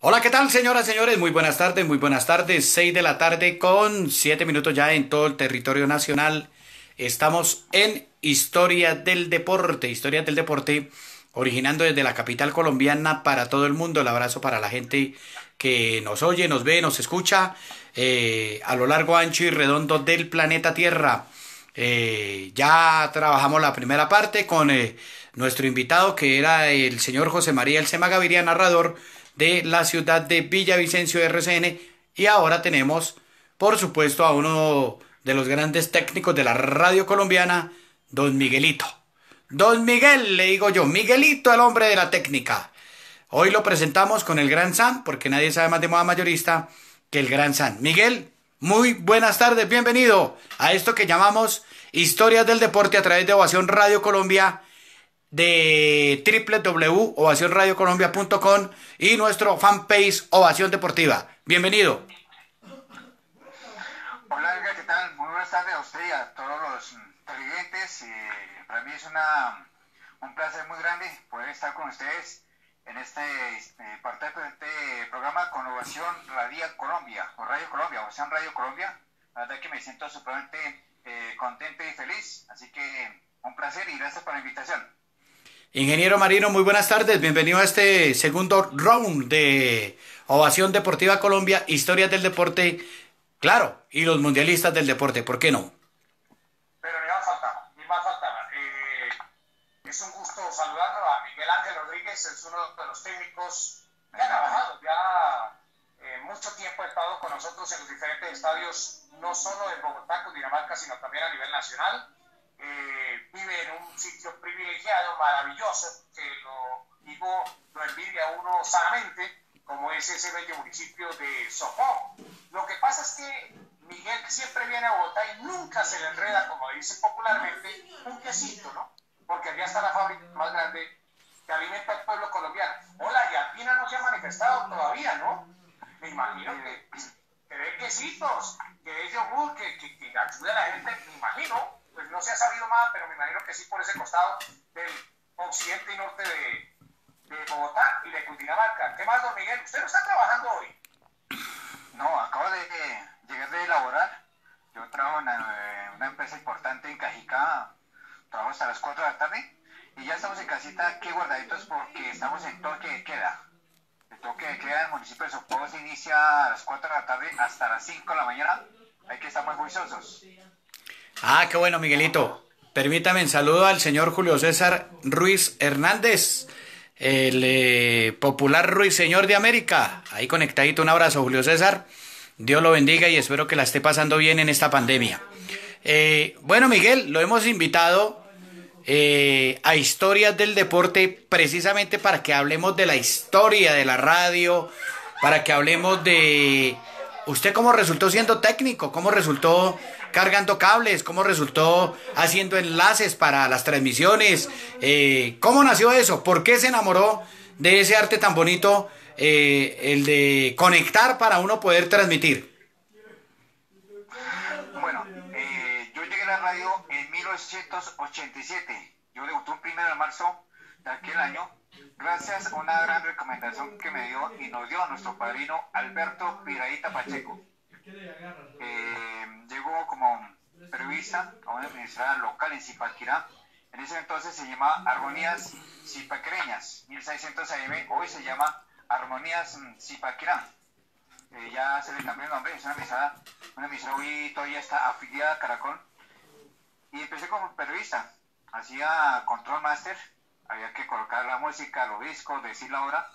Hola, ¿qué tal, señoras señores? Muy buenas tardes, muy buenas tardes. 6 de la tarde con 7 minutos ya en todo el territorio nacional. Estamos en Historia del Deporte. Historia del Deporte, originando desde la capital colombiana para todo el mundo. El abrazo para la gente que nos oye, nos ve, nos escucha eh, a lo largo, ancho y redondo del planeta Tierra. Eh, ya trabajamos la primera parte con eh, nuestro invitado, que era el señor José María Elsema Gaviria, narrador de la ciudad de Villavicencio RCN. Y ahora tenemos, por supuesto, a uno de los grandes técnicos de la radio colombiana, don Miguelito. Don Miguel, le digo yo, Miguelito, el hombre de la técnica. Hoy lo presentamos con el Gran San, porque nadie sabe más de moda mayorista que el Gran San. Miguel, muy buenas tardes, bienvenido a esto que llamamos Historias del Deporte a través de Ovación Radio Colombia de www.ovacionradiocolombia.com y nuestro fanpage Ovación Deportiva. Bienvenido. Hola, Edgar, ¿qué tal? Muy buenas tardes a usted y a todos los televidentes. Eh, para mí es una, un placer muy grande poder estar con ustedes en este eh, parte de este programa con Ovación Radio Colombia, o Radio Colombia, Ovación Radio Colombia. La verdad que me siento supremamente eh, contento y feliz, así que un placer y gracias por la invitación. Ingeniero Marino, muy buenas tardes. Bienvenido a este segundo round de Ovación Deportiva Colombia, Historias del Deporte, claro, y los mundialistas del deporte, ¿por qué no? Pero ni más faltaba, ni más faltaba. Eh, es un gusto saludarlo a Miguel Ángel Rodríguez, es uno de los técnicos que ha trabajado ya eh, mucho tiempo, ha estado con nosotros en los diferentes estadios, no solo en Bogotá, Cundinamarca, sino también a nivel nacional eh, vive en un sitio privilegiado, maravilloso, que lo digo, lo envidia uno sanamente, como es ese bello municipio de Sopó. Lo que pasa es que Miguel siempre viene a Bogotá y nunca se le enreda, como dice popularmente, un quesito, ¿no? Porque allá está la fábrica más grande que alimenta al pueblo colombiano. Hola, y Alpina no se ha manifestado todavía, ¿no? Me imagino que, que dé quesitos, que dé yogur, que, que, que ayude a la gente, me imagino pues no se ha sabido más, pero me imagino que sí por ese costado del occidente y norte de, Bogotá y de Cundinamarca. ¿Qué más, don Miguel? ¿Usted no está trabajando hoy? No, acabo de llegar de laborar. Yo trabajo en una, una empresa importante en Cajicá, trabajo hasta las 4 de la tarde y ya estamos en casita aquí guardaditos porque estamos en toque de queda. El toque de queda del municipio de Sopó se inicia a las 4 de la tarde hasta las 5 de la mañana. Hay que estar muy juiciosos. Ah, qué bueno, Miguelito. Permítame un saludo al señor Julio César Ruiz Hernández, el eh, popular ruiseñor de América. Ahí conectadito, un abrazo, Julio César. Dios lo bendiga y espero que la esté pasando bien en esta pandemia. Eh, bueno, Miguel, lo hemos invitado eh, a Historias del Deporte precisamente para que hablemos de la historia de la radio, para que hablemos de usted cómo resultó siendo técnico, cómo resultó cargando cables, cómo resultó haciendo enlaces para las transmisiones, eh, cómo nació eso, por qué se enamoró de ese arte tan bonito, eh, el de conectar para uno poder transmitir. Bueno, eh, yo llegué a la radio en 1987. Yo debuté un primero de marzo de aquel año, gracias a una gran recomendación que me dio y nos dio nuestro padrino Alberto Piraíta Pacheco. Eh, llegó como periodista a una emisora local en Zipaquirá. En ese entonces se llamaba Armonías Zipaquereñas, 1600 AM, hoy se llama Armonías Zipaquirá. Eh, ya se le cambió el nombre, es una emisora, una emisora hoy todavía está afiliada a Caracol. Y empecé como periodista, hacía control master, había que colocar la música, los discos, decir la hora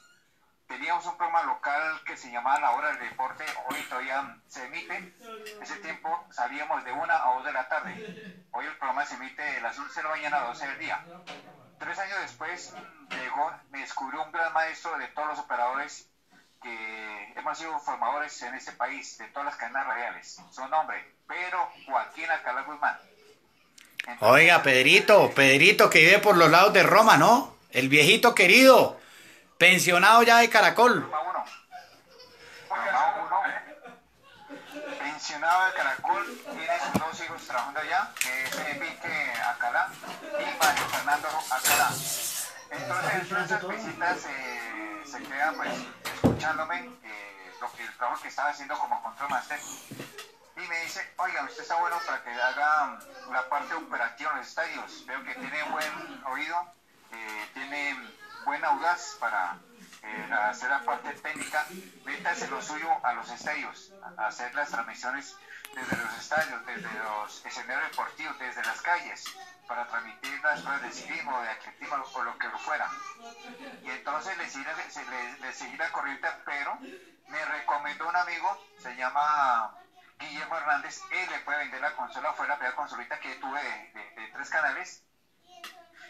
teníamos un programa local que se llamaba La Hora del Deporte, hoy todavía se emite. Ese tiempo salíamos de una a dos de la tarde. Hoy el programa se emite de las 11 de la mañana a 12 del día. Tres años después llegó, me descubrió un gran maestro de todos los operadores que hemos sido formadores en este país, de todas las cadenas radiales. Su nombre, Pedro Joaquín Alcalá Guzmán. Oiga, Pedrito, Pedrito que vive por los lados de Roma, ¿no? El viejito querido. Pensionado ya de Caracol. Pensionado de Caracol, tiene sus dos hijos trabajando allá, que es Enrique Acalá y Mario Fernando Acalá. Entonces, nuestras visitas eh, se quedan pues escuchándome eh, lo que el trabajo que estaba haciendo como control master y me dice, oiga, usted está bueno para que haga la parte operativa en los estadios. Veo que tiene buen oído, eh, tiene buen audaz para eh, hacer la parte técnica. Métase lo suyo a los estadios, a hacer las transmisiones desde los estadios, desde los escenarios deportivos, desde las calles, para transmitir las pruebas de ciclismo, de atletismo o lo que fuera. Y entonces le seguí, le, seguí la corriente, pero me recomendó un amigo, se llama Guillermo Hernández, él le puede vender la consola, fue la primera consolita que tuve de, tres canales.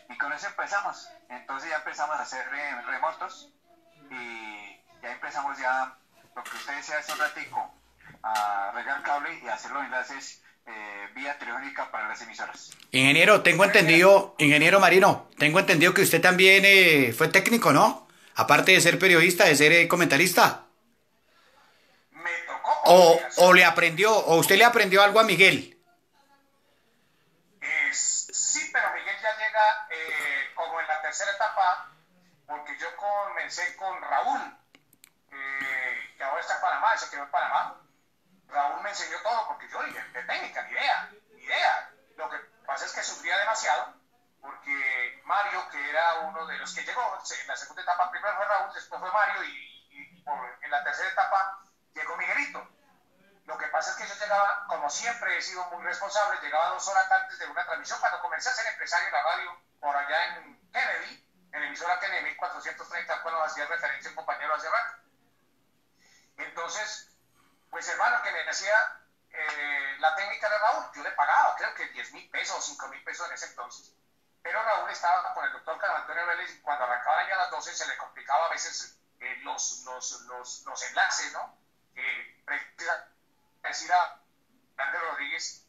Y con eso empezamos. Entonces ya empezamos a hacer remotos y ya empezamos ya lo que ustedes decía hace un ratico, a regar cable y hacer los enlaces eh, vía telefónica para las emisoras. Ingeniero, tengo entendido, ingeniero Marino, tengo entendido que usted también eh, fue técnico, ¿no? Aparte de ser periodista, de ser eh, comentarista. Me tocó. O, o, le aprendió, o usted le aprendió algo a Miguel. sí, pero Miguel ya llega como en la tercera etapa, porque yo comencé con Raúl, que ahora está en Panamá, se quedó en Panamá Raúl me enseñó todo porque yo dije, de técnica, ni idea, ni idea. Lo que pasa es que sufría demasiado porque Mario, que era uno de los que llegó en la segunda etapa, primero fue Raúl, después fue Mario y, en la tercera etapa llegó Miguelito. Lo que pasa es que yo llegaba, como siempre he sido muy responsable, llegaba dos horas antes de una transmisión. Cuando comencé a ser empresario en la radio, por allá en Kennedy, en emisora Kennedy 430, cuando hacía referencia un compañero hace rato. Entonces, pues hermano, que me hacía eh, la técnica de Raúl, yo le pagaba, creo que 10 mil pesos o 5 mil pesos en ese entonces. Pero Raúl estaba con el doctor Carlos Antonio Vélez y cuando arrancaban ya a las 12 se le complicaba a veces eh, los, los, los, los, enlaces, ¿no? Eh, decir a Andrés Rodríguez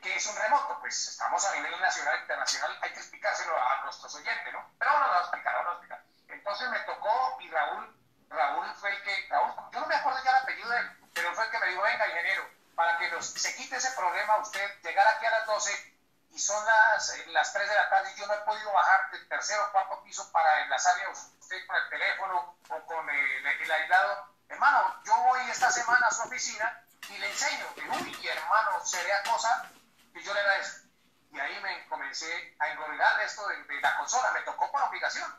que, es un remoto, pues estamos a nivel nacional e internacional, hay que explicárselo a nuestros oyentes, ¿no? Pero ahora lo va a explicar, ahora lo va a explicar. Entonces me tocó y Raúl, Raúl fue el que, Raúl, yo no me acuerdo ya el apellido de él, pero fue el que me dijo, venga, ingeniero, para que se quite ese problema, usted llegar aquí a las 12 y son las, eh, las 3 de la tarde y yo no he podido bajar del tercer o cuarto piso para enlazarle a usted con el teléfono o con el, el aislado. Hermano, yo voy esta semana a su oficina y le enseño. Y, uy, hermano, sería cosa que yo le agradezco. Y ahí me comencé a engorrilar esto de, la consola, me tocó por obligación.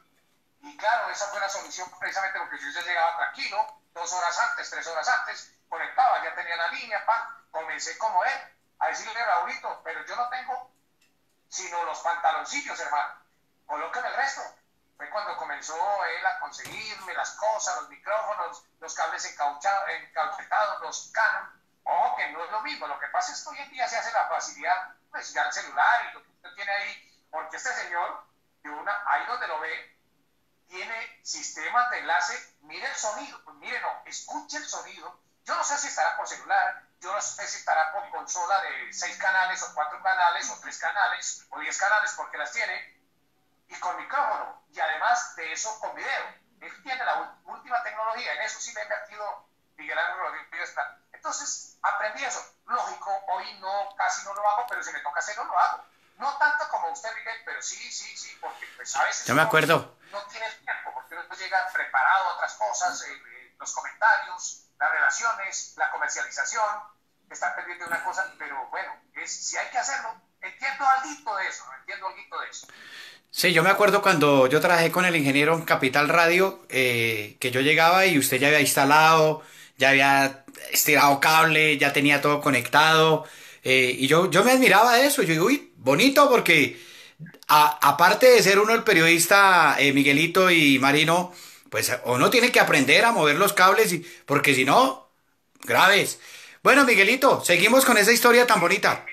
Y claro, esa fue la solución precisamente porque yo ya llegaba tranquilo, dos horas antes, tres horas antes, conectaba, ya tenía la línea, pa, comencé como él, a decirle Raulito, pero yo no tengo sino los pantaloncillos, hermano, colóqueme el resto. Fue cuando comenzó él a conseguirme las cosas, los micrófonos, los cables encauchetados, los Canon. Ojo que no es lo mismo, lo que pasa es que hoy en día se hace la facilidad, pues ya el celular y lo que usted tiene ahí, porque este señor, de una, ahí donde lo ve, tiene sistemas de enlace, mire el sonido, pues mire, no, escuche el sonido yo no sé si estará por celular, yo no sé si estará por consola de seis canales o cuatro canales o tres canales o diez canales porque las tiene y con micrófono y además de eso con video. Él tiene la última tecnología, en eso sí me ha invertido Miguel Ángel Rodríguez. Entonces aprendí eso. Lógico, hoy no, casi no lo hago, pero si me toca hacerlo, lo hago. No tanto como usted, Miguel, pero sí, sí, sí, porque pues a veces... Yo me acuerdo. No, tiene tiempo, porque uno llega preparado a otras cosas, eh, eh, los comentarios, las relaciones, la comercialización, estar pendiente de una cosa, pero bueno, es, si hay que hacerlo, entiendo algo de eso, entiendo algo de eso. Sí, yo me acuerdo cuando yo trabajé con el ingeniero en Capital Radio, eh, que yo llegaba y usted ya había instalado, ya había estirado cable, ya tenía todo conectado, eh, y yo, yo me admiraba de eso, yo digo, uy, bonito porque aparte de ser uno el periodista eh, Miguelito y Marino, pues uno tiene que aprender a mover los cables, y, porque si no, graves. Bueno, Miguelito, seguimos con esa historia tan bonita.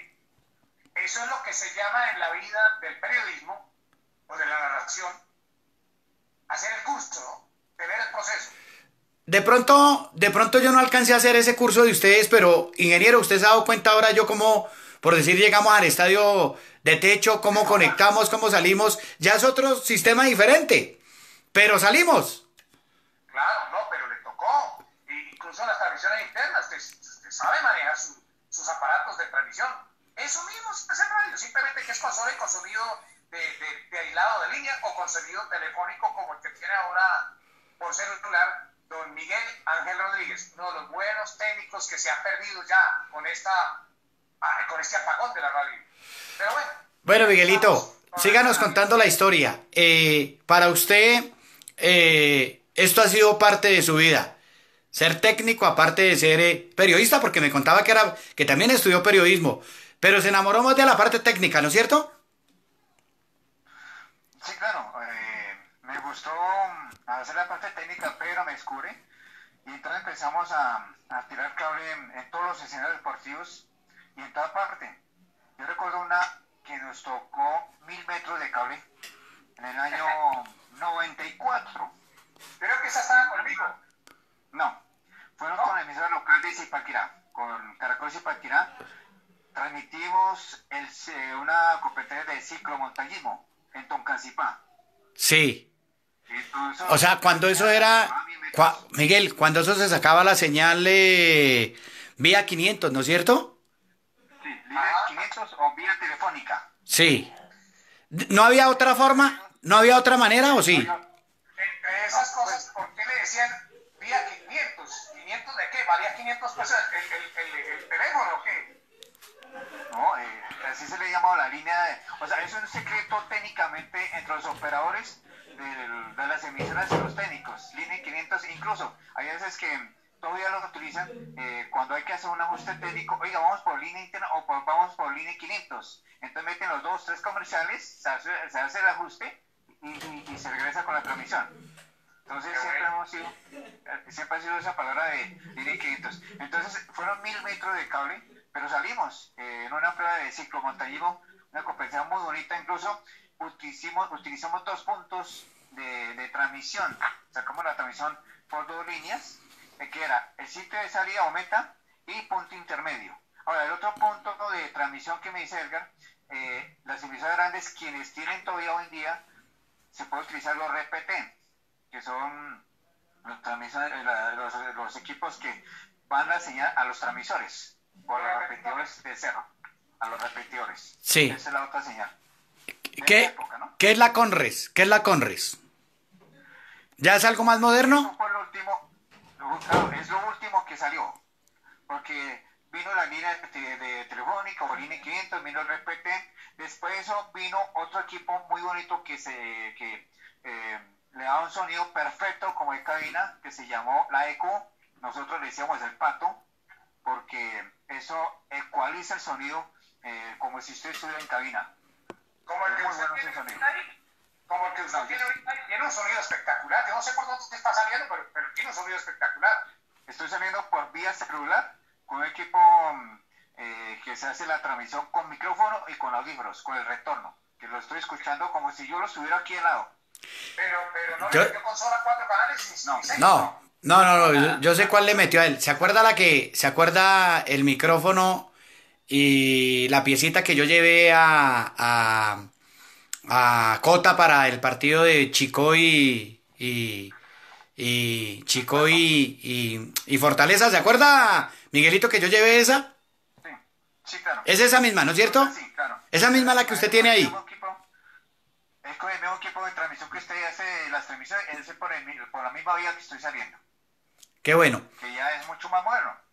Eso es lo que se llama en la vida del periodismo o de la narración, hacer el curso, tener el proceso. De pronto, de pronto yo no alcancé a hacer ese curso de ustedes, pero ingeniero, usted se ha dado cuenta ahora yo como, por decir, llegamos al estadio de techo, cómo conectamos, cómo salimos, ya es otro sistema diferente, pero salimos. Claro, no, pero le tocó. incluso las transmisiones internas, usted, sabe manejar sus aparatos de transmisión. Eso mismo es hacer radio, simplemente que es con solo y con sonido de, aislado de línea o con sonido telefónico como el que tiene ahora por celular don Miguel Ángel Rodríguez, uno de los buenos técnicos que se ha perdido ya con, esta, ah, con este apagón de la radio. Pero bueno. Bueno, Miguelito, síganos contando la historia. Eh, para usted, eh, esto ha sido parte de su vida. Ser técnico, aparte de ser eh, periodista, porque me contaba que, era, que también estudió periodismo. Pero se enamoró más de la parte técnica, ¿no es cierto? Sí, claro. me gustó hacer la parte técnica, pero me descubre. Y entonces empezamos a, a tirar cable en, todos los escenarios deportivos y en toda parte. Yo recuerdo una que nos tocó mil metros de cable en el año 94. Creo que esa estaba conmigo. No, fueron con la emisora local de Zipaquirá, con Caracol Zipaquirá. Transmitimos el, una competencia de ciclomontañismo en Toncancipá. Sí. O sea, cuando eso era, Miguel, cuando eso se sacaba la señal de vía 500, ¿no es cierto? Sí, vía 500 o vía telefónica. Sí. ¿No había otra forma? ¿No había otra manera o sí? Esas cosas, ¿por qué le decían vía 500? ¿500 de qué? ¿Valía 500 pesos el, teléfono o qué? No, eh, así se le llamaba la línea de... O sea, eso es un secreto técnicamente entre los operadores de, las emisoras y los técnicos, línea 500, incluso hay veces que todavía los utilizan eh, cuando hay que hacer un ajuste técnico, oiga, vamos por línea interna o vamos por línea 500. Entonces meten los dos, tres comerciales, se hace, el ajuste y, se regresa con la transmisión. Entonces siempre hemos sido, eh, siempre ha sido esa palabra de línea 500. Entonces fueron mil metros de cable, pero salimos eh, en una prueba de ciclomontañismo, una competencia muy bonita incluso, utilizamos, utilizamos dos puntos de, de, transmisión. Sacamos la transmisión por dos líneas, que era el sitio de salida o meta y punto intermedio. Ahora, el otro punto de transmisión que me dice Edgar, eh, las emisoras grandes, quienes tienen todavía hoy en día, se puede utilizar los RPT, que son los, eh, los, los equipos que van a señal a los transmisores, por los repetidores de cerro, a los repetidores. Sí. Esa es la otra señal. ¿Qué, ¿Qué es la Conres? ¿Qué es la Conres? ¿Ya es algo más moderno? lo último, es lo último que salió. Porque vino la línea de, telefónica o línea 500, vino el RPT. Después de eso vino otro equipo muy bonito que se que, eh, le daba un sonido perfecto como de cabina, que se llamó la ECO. Nosotros le decíamos el pato, porque eso ecualiza el sonido eh, como si usted estuviera en cabina. Como el que usted tiene como el que usted tiene tiene un sonido espectacular. Yo no sé por dónde usted está saliendo, pero, pero tiene un sonido espectacular. Estoy saliendo por vía celular con un equipo eh, que se hace la transmisión con micrófono y con audífonos, con el retorno, que lo estoy escuchando como si yo lo estuviera aquí al lado. Pero, pero no le metió consola cuatro canales. No, no, no, no, no, yo, sé cuál le metió a él. ¿Se acuerda la que, se acuerda el micrófono y la piecita que yo llevé a, a, Cota para el partido de Chico y, y, Chico y, y, Fortaleza. ¿Se acuerda, Miguelito, que yo llevé esa? Sí, sí, claro. Es esa misma, ¿no es cierto? Sí, claro. Esa misma la que usted tiene ahí. Es con el mismo equipo de transmisión que usted hace las transmisiones, es por, por la misma vía que estoy saliendo. Qué bueno. Que ya es mucho más moderno.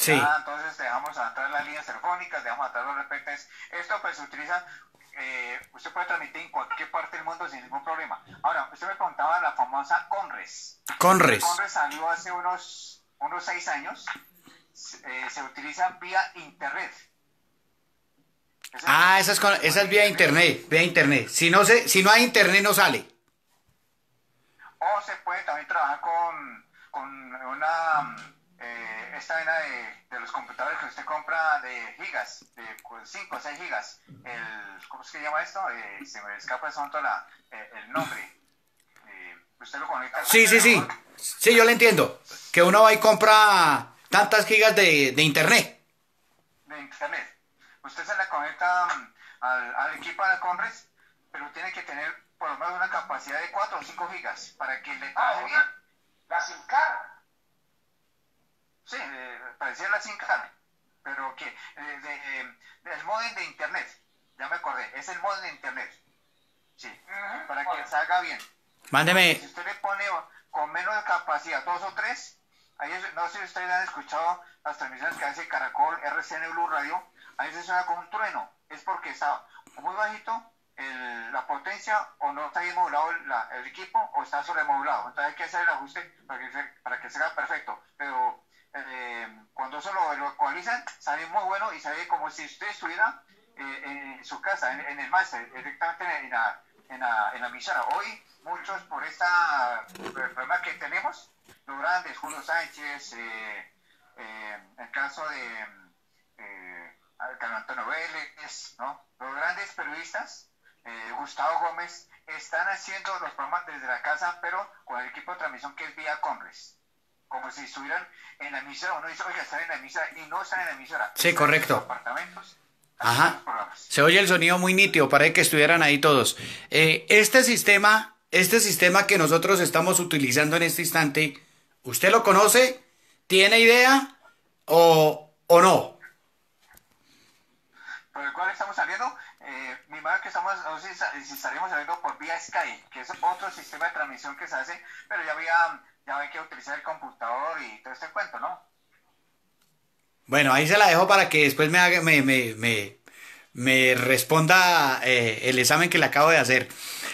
Sí. entonces dejamos atrás las líneas telefónicas, dejamos atrás los repetes. Esto pues se utiliza, eh, usted puede transmitir en cualquier parte del mundo sin ningún problema. Ahora, usted me contaba la famosa Conres. Conres. Conres salió hace unos, unos seis años. Eh, se utiliza vía internet. ah, esa es, esa es vía internet, vía internet. Si no, se, si no hay internet no sale. O se puede también trabajar con, con una eh, esta vena de, de, los computadores que usted compra de gigas, de 5 o 6 gigas, el, ¿cómo se llama esto? Eh, se me escapa de pronto la, eh, el nombre. Eh, usted lo conecta. Sí, sí, sí. Sí, yo le entiendo. Que uno va y compra tantas gigas de, de internet. De internet. Usted se la conecta mm, al, al equipo de Conres, pero tiene que tener por lo menos una capacidad de 4 o 5 gigas para que le ah, bien. La SIM card. Sí, eh, parecía la sin carne, pero que eh, de, eh, el modem de internet, ya me acordé, es el modem de internet. Sí, para que salga bien. Mándeme. Si usted le pone con menos capacidad, dos o tres, ahí no sé si ustedes han escuchado las transmisiones que hace Caracol, RCN Blue Radio, ahí se suena como un trueno. Es porque está muy bajito el, la potencia o no está bien modulado el, la, el equipo o está sobremodulado. Entonces hay que hacer el ajuste para que, se, para que sea perfecto. Pero eh, cuando eso lo, lo ecualizan, sale muy bueno y sale como si usted estuviera eh, en su casa, en, el máster, directamente en la, en la, en la emisora. Hoy muchos por este problema que tenemos, los grandes, Julio Sánchez, eh, eh, el caso de eh, Antonio Vélez, ¿no? los grandes periodistas, Gustavo Gómez, están haciendo los programas desde la casa, pero con el equipo de transmisión que es vía Conres. Como si estuvieran en la emisora, uno dice, oiga, están en la emisora, y no están en la emisora. Sí, correcto. apartamentos. Ajá. Se oye el sonido muy nítido, para que estuvieran ahí todos. Eh, este sistema, este sistema que nosotros estamos utilizando en este instante, ¿usted lo conoce? ¿Tiene idea o, o no? ¿Por el cual estamos saliendo? Eh, mi madre que estamos, no sé si estaremos saliendo por vía Sky, que es otro sistema de transmisión que se hace, pero ya había, ya hay que utilizar el computador y todo este cuento, ¿no? Bueno, ahí se la dejo para que después me haga, me, me, me, me responda eh, el examen que le acabo de hacer.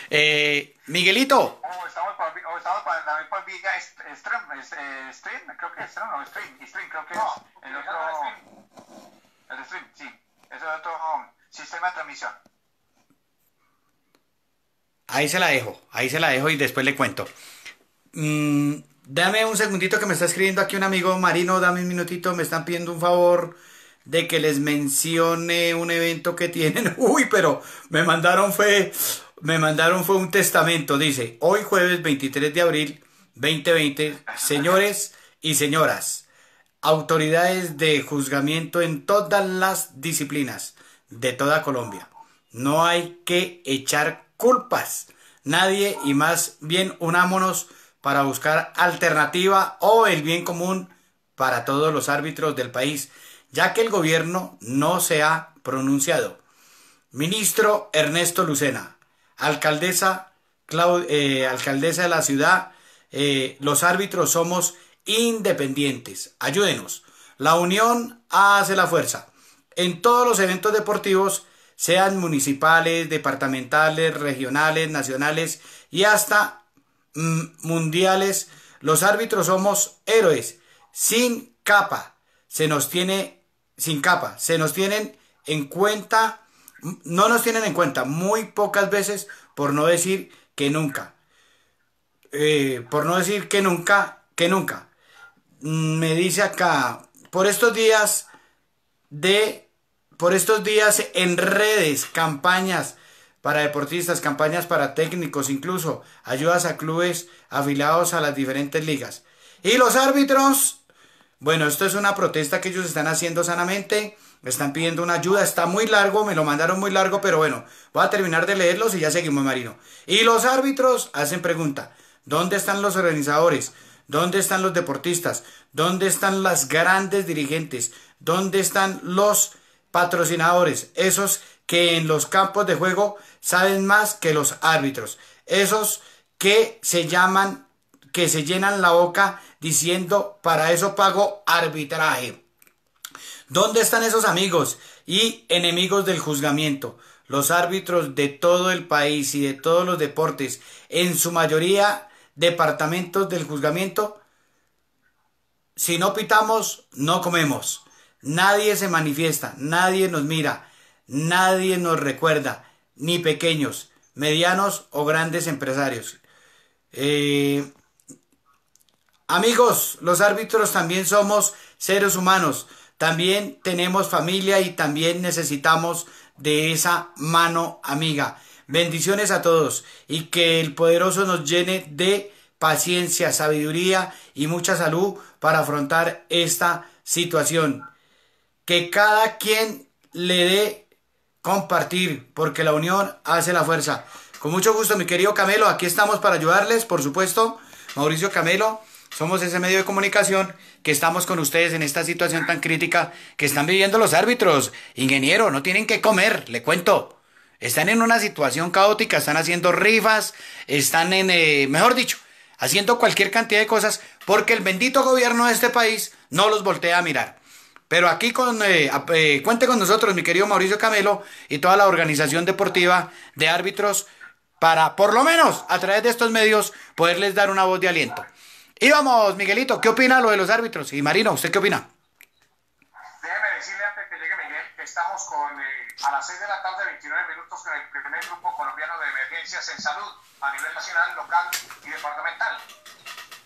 Eh, Miguelito. Oh, estamos por, oh, estamos por, también por vía Stream, eh, Stream, creo que es Stream, no, Stream, Stream, creo que es No, el otro, el Stream, sí, es el otro sistema de transmisión. Ahí se la dejo, ahí se la dejo y después le cuento. Mm, dame un segundito que me está escribiendo aquí un amigo Marino, dame un minutito, me están pidiendo un favor de que les mencione un evento que tienen. Uy, pero me mandaron fue, me mandaron fue un testamento, dice, hoy jueves 23 de abril 2020, señores y señoras, autoridades de juzgamiento en todas las disciplinas de toda Colombia. No hay que echar culpas. Nadie y más bien unámonos para buscar alternativa o el bien común para todos los árbitros del país, ya que el gobierno no se ha pronunciado. Ministro Ernesto Lucena, alcaldesa, eh, alcaldesa de la ciudad, eh, los árbitros somos independientes. Ayúdenos. La unión hace la fuerza. En todos los eventos deportivos, sean municipales, departamentales, regionales, nacionales y hasta mundiales, los árbitros somos héroes, sin capa, se nos tiene, sin capa, se nos tienen en cuenta, no nos tienen en cuenta muy pocas veces, por no decir que nunca, eh, por no decir que nunca, que nunca. Mm, me dice acá, por estos días de por estos días en redes, campañas para deportistas, campañas para técnicos, incluso ayudas a clubes afiliados a las diferentes ligas. Y los árbitros, bueno, esto es una protesta que ellos están haciendo sanamente, están pidiendo una ayuda, está muy largo, me lo mandaron muy largo, pero bueno, voy a terminar de leerlos y ya seguimos, Marino. Y los árbitros hacen pregunta, ¿dónde están los organizadores? ¿Dónde están los deportistas? ¿Dónde están las grandes dirigentes? ¿Dónde están los patrocinadores, esos que en los campos de juego saben más que los árbitros, esos que se llaman, que se llenan la boca diciendo para eso pago arbitraje. ¿Dónde están esos amigos y enemigos del juzgamiento? Los árbitros de todo el país y de todos los deportes, en su mayoría departamentos del juzgamiento, si no pitamos, no comemos. Nadie se manifiesta, nadie nos mira, nadie nos recuerda, ni pequeños, medianos o grandes empresarios. Eh, amigos, los árbitros también somos seres humanos, también tenemos familia y también necesitamos de esa mano amiga. Bendiciones a todos y que el poderoso nos llene de paciencia, sabiduría y mucha salud para afrontar esta situación que cada quien le dé compartir, porque la unión hace la fuerza. Con mucho gusto, mi querido Camelo, aquí estamos para ayudarles, por supuesto. Mauricio Camelo, somos ese medio de comunicación que estamos con ustedes en esta situación tan crítica que están viviendo los árbitros. Ingeniero, no tienen que comer, le cuento. Están en una situación caótica, están haciendo rifas, están en, eh, mejor dicho, haciendo cualquier cantidad de cosas porque el bendito gobierno de este país no los voltea a mirar. Pero aquí con, eh, eh, cuente con nosotros, mi querido Mauricio Camelo y toda la organización deportiva de árbitros para, por lo menos, a través de estos medios, poderles dar una voz de aliento. Y vamos, Miguelito, ¿qué opina lo de los árbitros? Y Marino, ¿usted qué opina? Déjeme decirle antes que llegue Miguel que estamos con, eh, a las 6 de la tarde, 29 minutos, con el primer grupo colombiano de emergencias en salud a nivel nacional, local y departamental.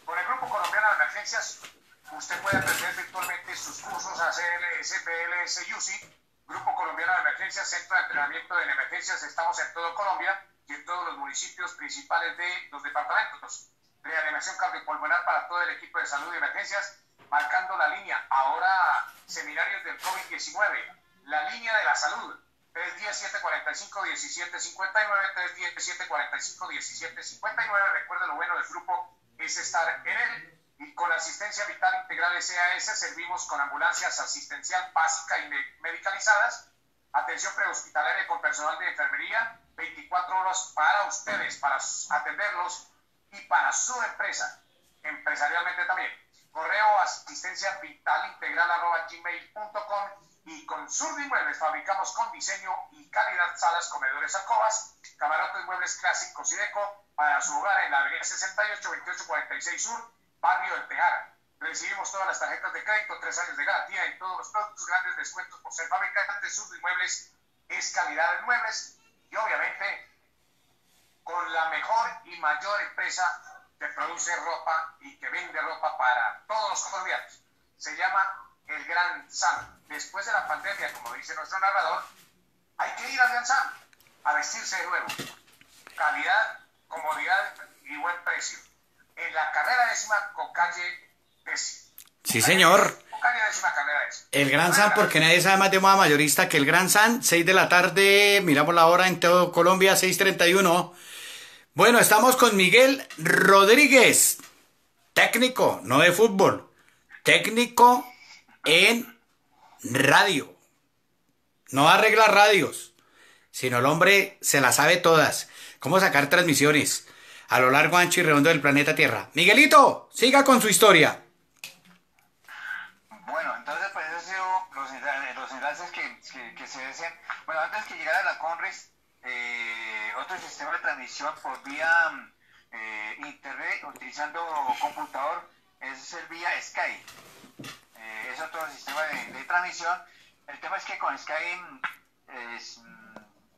Con el grupo colombiano de emergencias, usted puede aprender virtualmente sus cursos ACLS, BLS, UCI, Grupo Colombiano de Emergencias, Centro de Entrenamiento en Emergencias, estamos en todo Colombia y en todos los municipios principales de los departamentos. Reanimación cardiopulmonar para todo el equipo de salud y emergencias, marcando la línea. Ahora, seminarios del COVID-19, la línea de la salud, 310-745-1759, 310-745-1759. Recuerde lo bueno del grupo es estar en él. Y con asistencia vital integral SAS servimos con ambulancias asistencial básica y medicalizadas, atención prehospitalaria con personal de enfermería, 24 horas para ustedes, para atenderlos y para su empresa, empresarialmente también. Correo asistencia vital integral arroba gmail.com y con Sur Inmuebles fabricamos con diseño y calidad salas, comedores, alcobas, camarotes, muebles clásicos y deco para su hogar en la avenida 68 2846 Sur, barrio del Tejar. Recibimos todas las tarjetas de crédito, tres años de garantía en todos los productos, grandes descuentos por ser fabricantes. Sur Inmuebles es calidad de muebles y obviamente con la mejor y mayor empresa que produce ropa y que vende ropa para todos los colombianos. Se llama El Gran Sam. Después de la pandemia, como dice nuestro narrador, hay que ir al Gran Sam a vestirse de nuevo. Calidad, comodidad y buen precio. En la carrera décima con calle décima. Sí, señor. El Gran San, porque nadie sabe más de moda mayorista que el Gran San, 6 de la tarde, miramos la hora en todo Colombia, 6.31. Bueno, estamos con Miguel Rodríguez, técnico, no de fútbol, técnico en radio. No arregla radios, sino el hombre se las sabe todas. Cómo sacar transmisiones a lo largo, ancho y redondo del planeta Tierra. Miguelito, siga con su historia. Bueno, antes que llegara la Conres, eh, otro sistema de transmisión por vía eh, internet utilizando computador es el vía Sky. Eh, es otro sistema de, transmisión. El tema es que con Sky es,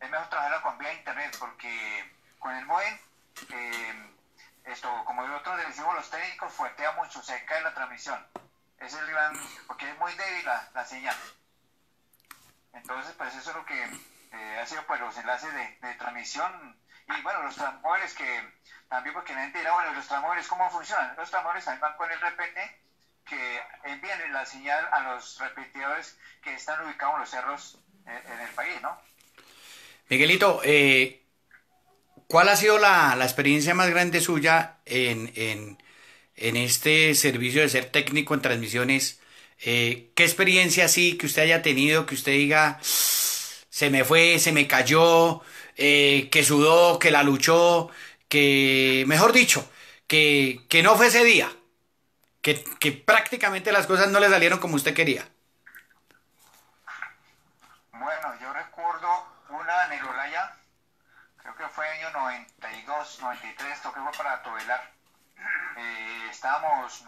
mejor trabajarlo con vía internet porque con el modem, esto, como nosotros le decimos los técnicos, mucho, se cae la transmisión. Es el gran, porque es muy débil la, la señal. Entonces, pues eso es lo que eh, ha sido pues los enlaces de, transmisión y bueno, los tramóviles que también porque la gente dirá, bueno, los tramóviles ¿cómo funcionan? Los tramóviles también van con el repete que envían la señal a los repetidores que están ubicados en los cerros eh, en, el país, ¿no? Miguelito, eh, ¿cuál ha sido la, experiencia más grande suya en, en, en este servicio de ser técnico en transmisiones? Eh, ¿Qué experiencia así que usted haya tenido, que usted diga, se me fue, se me cayó, eh, que sudó, que la luchó, que, mejor dicho, que, que no fue ese día, que, que prácticamente las cosas no le salieron como usted quería? Bueno, yo recuerdo una en el Olaya, creo que fue año 92, 93, creo que fue para Tobelar. Eh, estábamos,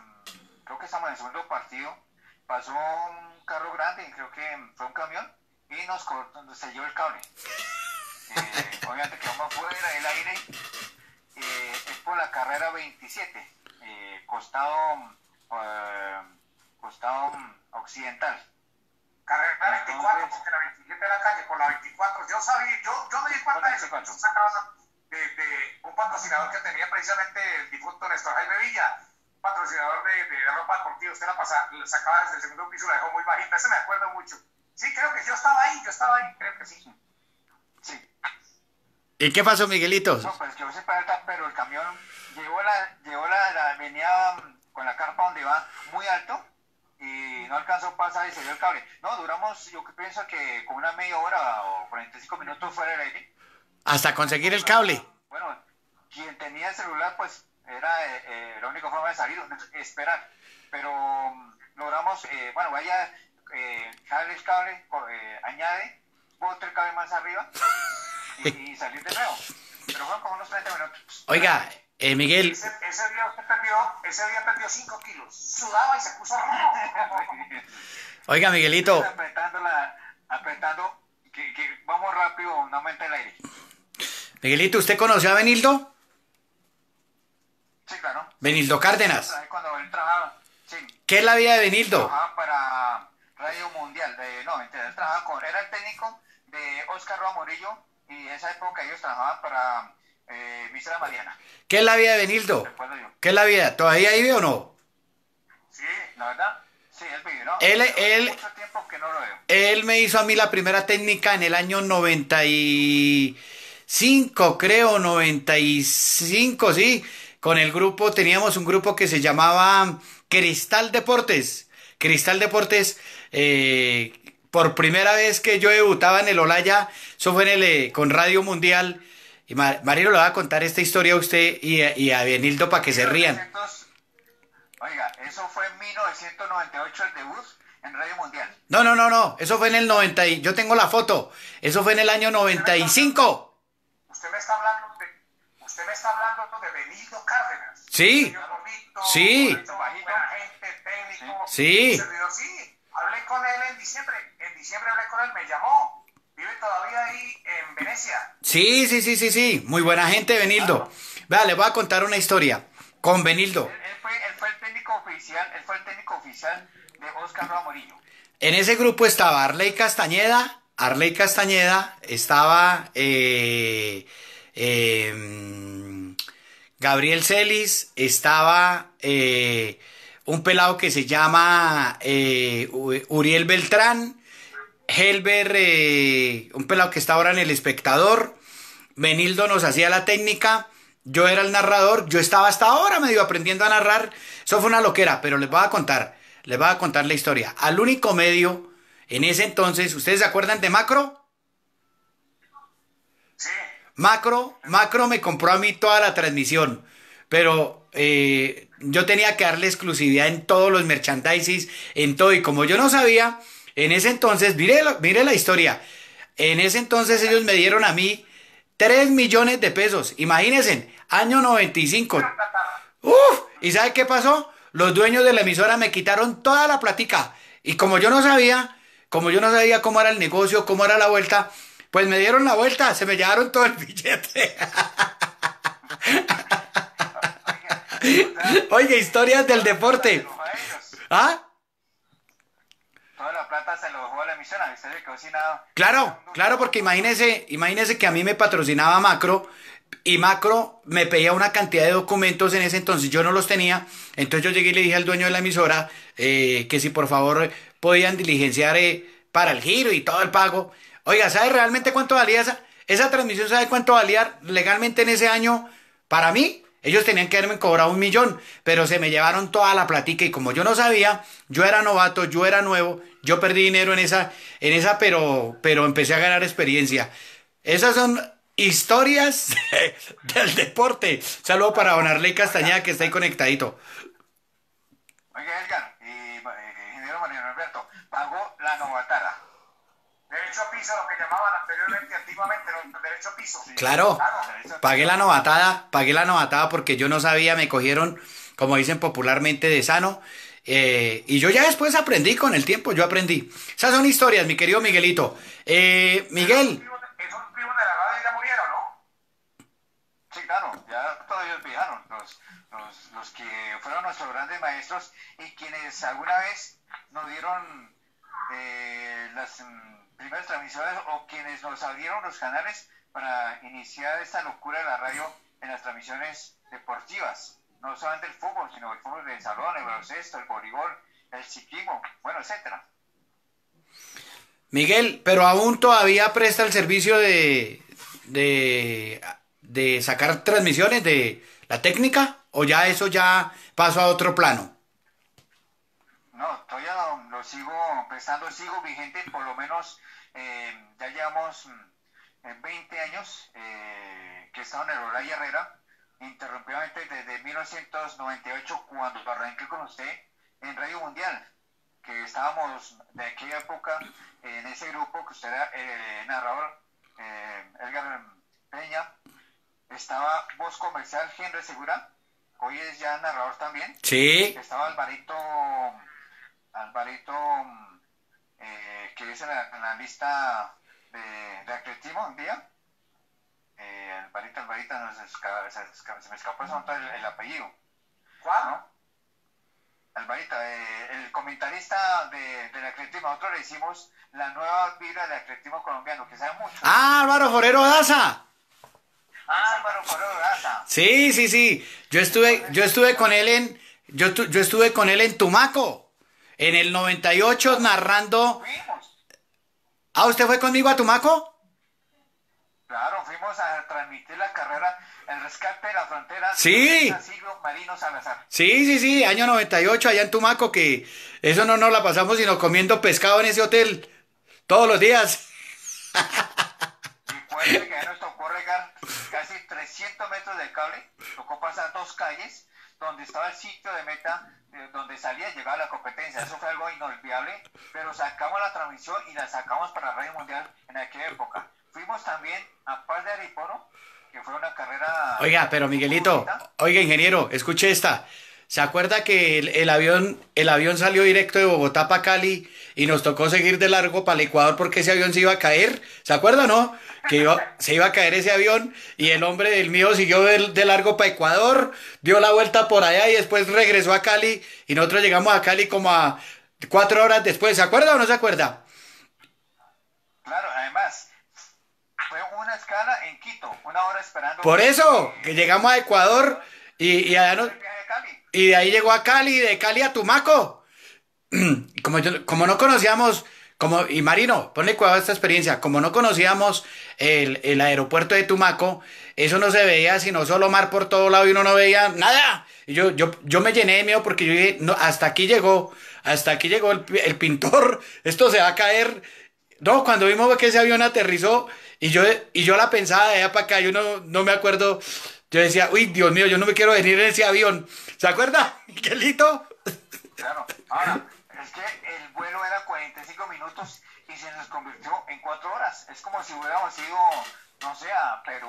creo que estamos en el segundo partido pasó un carro grande, creo que fue un camión, y nos cortó, se llevó el cable. Eh, obviamente quedamos fuera del aire. Eh, es por la carrera 27, eh, costado, costado occidental. Carrera 24, porque la 27 de la calle, por la 24. Yo sabía, yo, yo me di cuenta de eso. De, de, un patrocinador que tenía precisamente el difunto Néstor Jaime Villa patrocinador de, de ropa deportiva, usted la, pasa, la sacaba desde el segundo piso, la dejó muy bajita, ese me acuerdo mucho. Sí, creo que yo estaba ahí, yo estaba ahí, creo que sí. Sí. ¿Y qué pasó, Miguelito? No, pues que pero el camión llevó la, llevó la, venía con la carpa donde va muy alto y no, alcanzó a pasar y se dio el cable. No, duramos, yo pienso que como una media hora o 45 minutos fuera del aire. Hasta conseguir el cable. Bueno, quien tenía el celular, pues era eh, la única forma de salir, esperar. Pero mm, logramos, eh, bueno, vaya, eh, jale el cable, eh, añade, el cable más arriba y, salir de nuevo. Pero fueron como unos 30 minutos. Oiga, eh, Miguel. Ese, ese, día usted perdió, ese día perdió 5 kilos. Sudaba y se puso. Oiga, Miguelito. Apretando, la, apretando que, que vamos rápido, no aumenta el aire. Miguelito, ¿usted conoció a Benildo? Sí, claro. Benildo Cárdenas. Cuando él trabajaba, sí. ¿Qué es la vida de Benildo? Trabajaba para Radio Mundial. De, no, mentira, él trabajaba con, era el técnico de Oscar Roa Morillo y en esa época ellos trabajaban para eh, Misera Mariana. ¿Qué es la vida de Benildo? ¿Qué es la vida? ¿Todavía vive o no? Sí, la verdad. Sí, él vive, ¿no? Él- él- mucho tiempo que no lo veo. Él me hizo a mí la primera técnica en el año 95, creo, 95, sí. Con el grupo, teníamos un grupo que se llamaba Cristal Deportes. Cristal Deportes, eh, por primera vez que yo debutaba en el Olaya, eso fue en el, eh, con Radio Mundial. Y Mar- Marino le va a contar esta historia a usted y, a- y a Benildo para que se rían. 1900 Oiga, eso fue en 1998 el debut en Radio Mundial. No, no, no, no, eso fue en el 90 y yo tengo la foto. Eso fue en el año 95. Usted me está hablando de, usted me está hablando de Benildo Cárdenas. Sí. Señor gordito, Sí. buena gente, técnico. Sí. servidor, sí. Hablé con él en diciembre. En diciembre hablé con él, me llamó. Vive todavía ahí en Venecia. Sí, sí, sí, sí, sí. Muy buena gente, Benildo. Vea, les voy a contar una historia con Benildo. Él, él fue, él fue el técnico oficial, él fue el técnico oficial de Oscar Roa Morillo. En ese grupo estaba Arley Castañeda, Arley Castañeda, estaba eh, eh, Gabriel Celis, estaba eh, un pelado que se llama eh, Uriel Beltrán, Helber, un pelado que está ahora en El Espectador, Benildo nos hacía la técnica, yo era el narrador, yo estaba hasta ahora medio aprendiendo a narrar, eso fue una loquera, pero les voy a contar, les voy a contar la historia. Al único medio, en ese entonces, ¿ustedes se acuerdan de Macro? Sí. Macro, Macro me compró a mí toda la transmisión, pero eh, yo tenía que darle exclusividad en todos los merchandises, en todo, y como yo no sabía, en ese entonces, mire, mire la historia, en ese entonces ellos me dieron a mí 3 millones de pesos, imagínense, año 95, ¡Uf! ¿Y sabe qué pasó? Los dueños de la emisora me quitaron toda la platica. Y como yo no sabía, como yo no sabía cómo era el negocio, cómo era la vuelta, pues me dieron la vuelta, se me llevaron todo el billete. Oye, historias del deporte. ¿Ah? Toda la plata se lo dejó a la emisora. Claro, claro, porque imagínese, imagínese que a mí me patrocinaba Macro y Macro me pedía una cantidad de documentos en ese entonces, yo no los tenía, entonces yo llegué y le dije al dueño de la emisora eh, que si por favor podían diligenciar eh, para el giro y todo el pago. Oiga, ¿sabe realmente cuánto valía esa, esa transmisión? ¿Sabe cuánto valía legalmente en ese año para mí? Ellos tenían que haberme cobrado un millón, pero se me llevaron toda la platica y como yo no sabía, yo era novato, yo era nuevo, yo perdí dinero en esa, en esa, pero, pero empecé a ganar experiencia. Esas son historias del deporte. Saludo para Don Arley Castañeda que está ahí conectadito Edgar, y eh, ingeniero Mariano Alberto, pagó la novatada. Derecho a piso, lo que llamaban anteriormente, antiguamente, ¿no? derecho a piso. Claro, pagué la novatada, pagué la novatada porque yo no sabía, me cogieron, como dicen popularmente, de sano. eh, y yo ya después aprendí con el tiempo, yo aprendí. Esas son historias, mi querido Miguelito. Eh, Miguel, Esos primos de la radio ya murieron, ¿no? Sí, claro, ya todos ellos viajaron, los, los, los que fueron nuestros grandes maestros y quienes alguna vez nos dieron eh, las primeras transmisiones o quienes nos abrieron los canales para iniciar esta locura de la radio en las transmisiones deportivas. No solamente el fútbol, sino el fútbol de salón, el baloncesto, el voleibol, el ciclismo, bueno, etcétera. Miguel, pero aún todavía presta el servicio de, de, de sacar transmisiones de la técnica o ya eso ya pasó a otro plano. Lo, sigo prestando, sigo vigente, por lo menos eh, ya llevamos 20 mm, años eh, que he estado en el Olaya Herrera, interrumpidamente desde 1998 cuando arranqué con usted en Radio Mundial, que estábamos de aquella época en ese grupo que usted era eh, narrador, eh, Edgar Peña, estaba Voz Comercial Henry Segura, hoy es ya narrador también. Sí. Estaba Alvarito, Alvarito, eh, que es el analista de, de atletismo un día. Eh, Alvarito, Alvarito, no, se, se, me escapó el, el apellido. ¿Cuál? ¿no? Alvarita, eh, el comentarista de, del atletismo, nosotros le hicimos la nueva vida del atletismo colombiano, que sabe mucho. Ah, Álvaro Forero Daza. Ah, Álvaro Forero Daza. Sí, sí, sí. Yo estuve, yo estuve con él en, yo, yo estuve con él en Tumaco, en el 98 narrando. Fuimos. Ah, ¿usted fue conmigo a Tumaco? Claro, fuimos a transmitir la carrera, el rescate de la frontera. Sí. Marino Salazar. Sí, sí, sí, año 98 allá en Tumaco, que eso no nos la pasamos sino comiendo pescado en ese hotel todos los días. Y que nos tocó regar casi 300 metros de cable, tocó pasar dos calles donde estaba el sitio de meta, donde salía y llegaba la competencia. Eso fue algo inolvidable, pero sacamos la transmisión y la sacamos para Radio Mundial en aquella época. Fuimos también a Paz de Ariporo, que fue una carrera... Oiga, pero Miguelito, oiga ingeniero, escuche esta. ¿Se acuerda que el, avión, el avión salió directo de Bogotá para Cali y nos tocó seguir de largo para el Ecuador porque ese avión se iba a caer? ¿Se acuerda, no? Que se iba a caer ese avión y el hombre del mío siguió de, de largo para Ecuador, dio la vuelta por allá y después regresó a Cali y nosotros llegamos a Cali como a cuatro horas después. ¿Se acuerda o no se acuerda? Claro, además, una escala en Quito, una hora esperando. Por eso, que llegamos a Ecuador y, y allá y de ahí llegó a Cali, de Cali a Tumaco. Como, como no conocíamos, como, y Marino, ponle cuidado a esta experiencia, como no conocíamos el, el, aeropuerto de Tumaco, eso no se veía sino solo mar por todo lado y uno no veía nada. Y yo, yo, yo me llené de miedo porque yo dije, no, hasta aquí llegó, hasta aquí llegó el, el pintor, esto se va a caer. No, cuando vimos que ese avión aterrizó, y yo, y yo la pensaba de allá para acá, yo no, no me acuerdo. Yo decía, uy, Dios mío, yo no me quiero venir en ese avión. ¿Se acuerda, Miguelito? Claro. Ahora, es que el vuelo era 45 minutos y se nos convirtió en 4 horas. Es como si hubiéramos ido, no sé, a Perú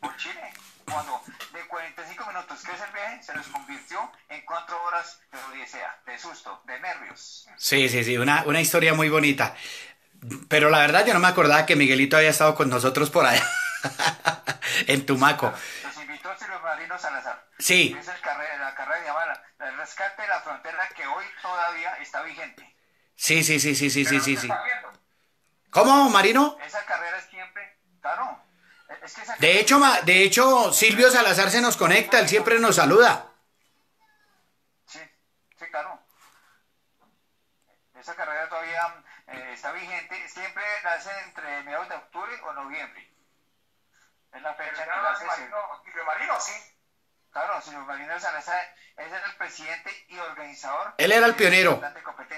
o Chile. Cuando de 45 minutos que es el viaje, se nos convirtió en 4 horas de odisea, de susto, de nervios. Sí, sí, sí, una, una historia muy bonita. Pero la verdad yo no me acordaba que Miguelito había estado con nosotros por allá. en Tumaco. Nos invitó Silvio Marino Salazar. Sí. Es el carrera, la carrera llamada el rescate de la frontera que hoy todavía está vigente. Sí, sí, sí, sí, sí, sí, sí, sí. ¿Cómo, Marino? Esa carrera es siempre, claro. Es que esa de hecho, de hecho, Silvio Salazar se nos conecta, él siempre nos saluda. Sí, sí, claro. Esa carrera todavía eh, está vigente, siempre la hacen entre mediados de octubre o noviembre. Es la fecha que la hace. Silvio Marino, sí. Claro, Silvio Marino Salazar es el presidente y organizador. Él era el pionero.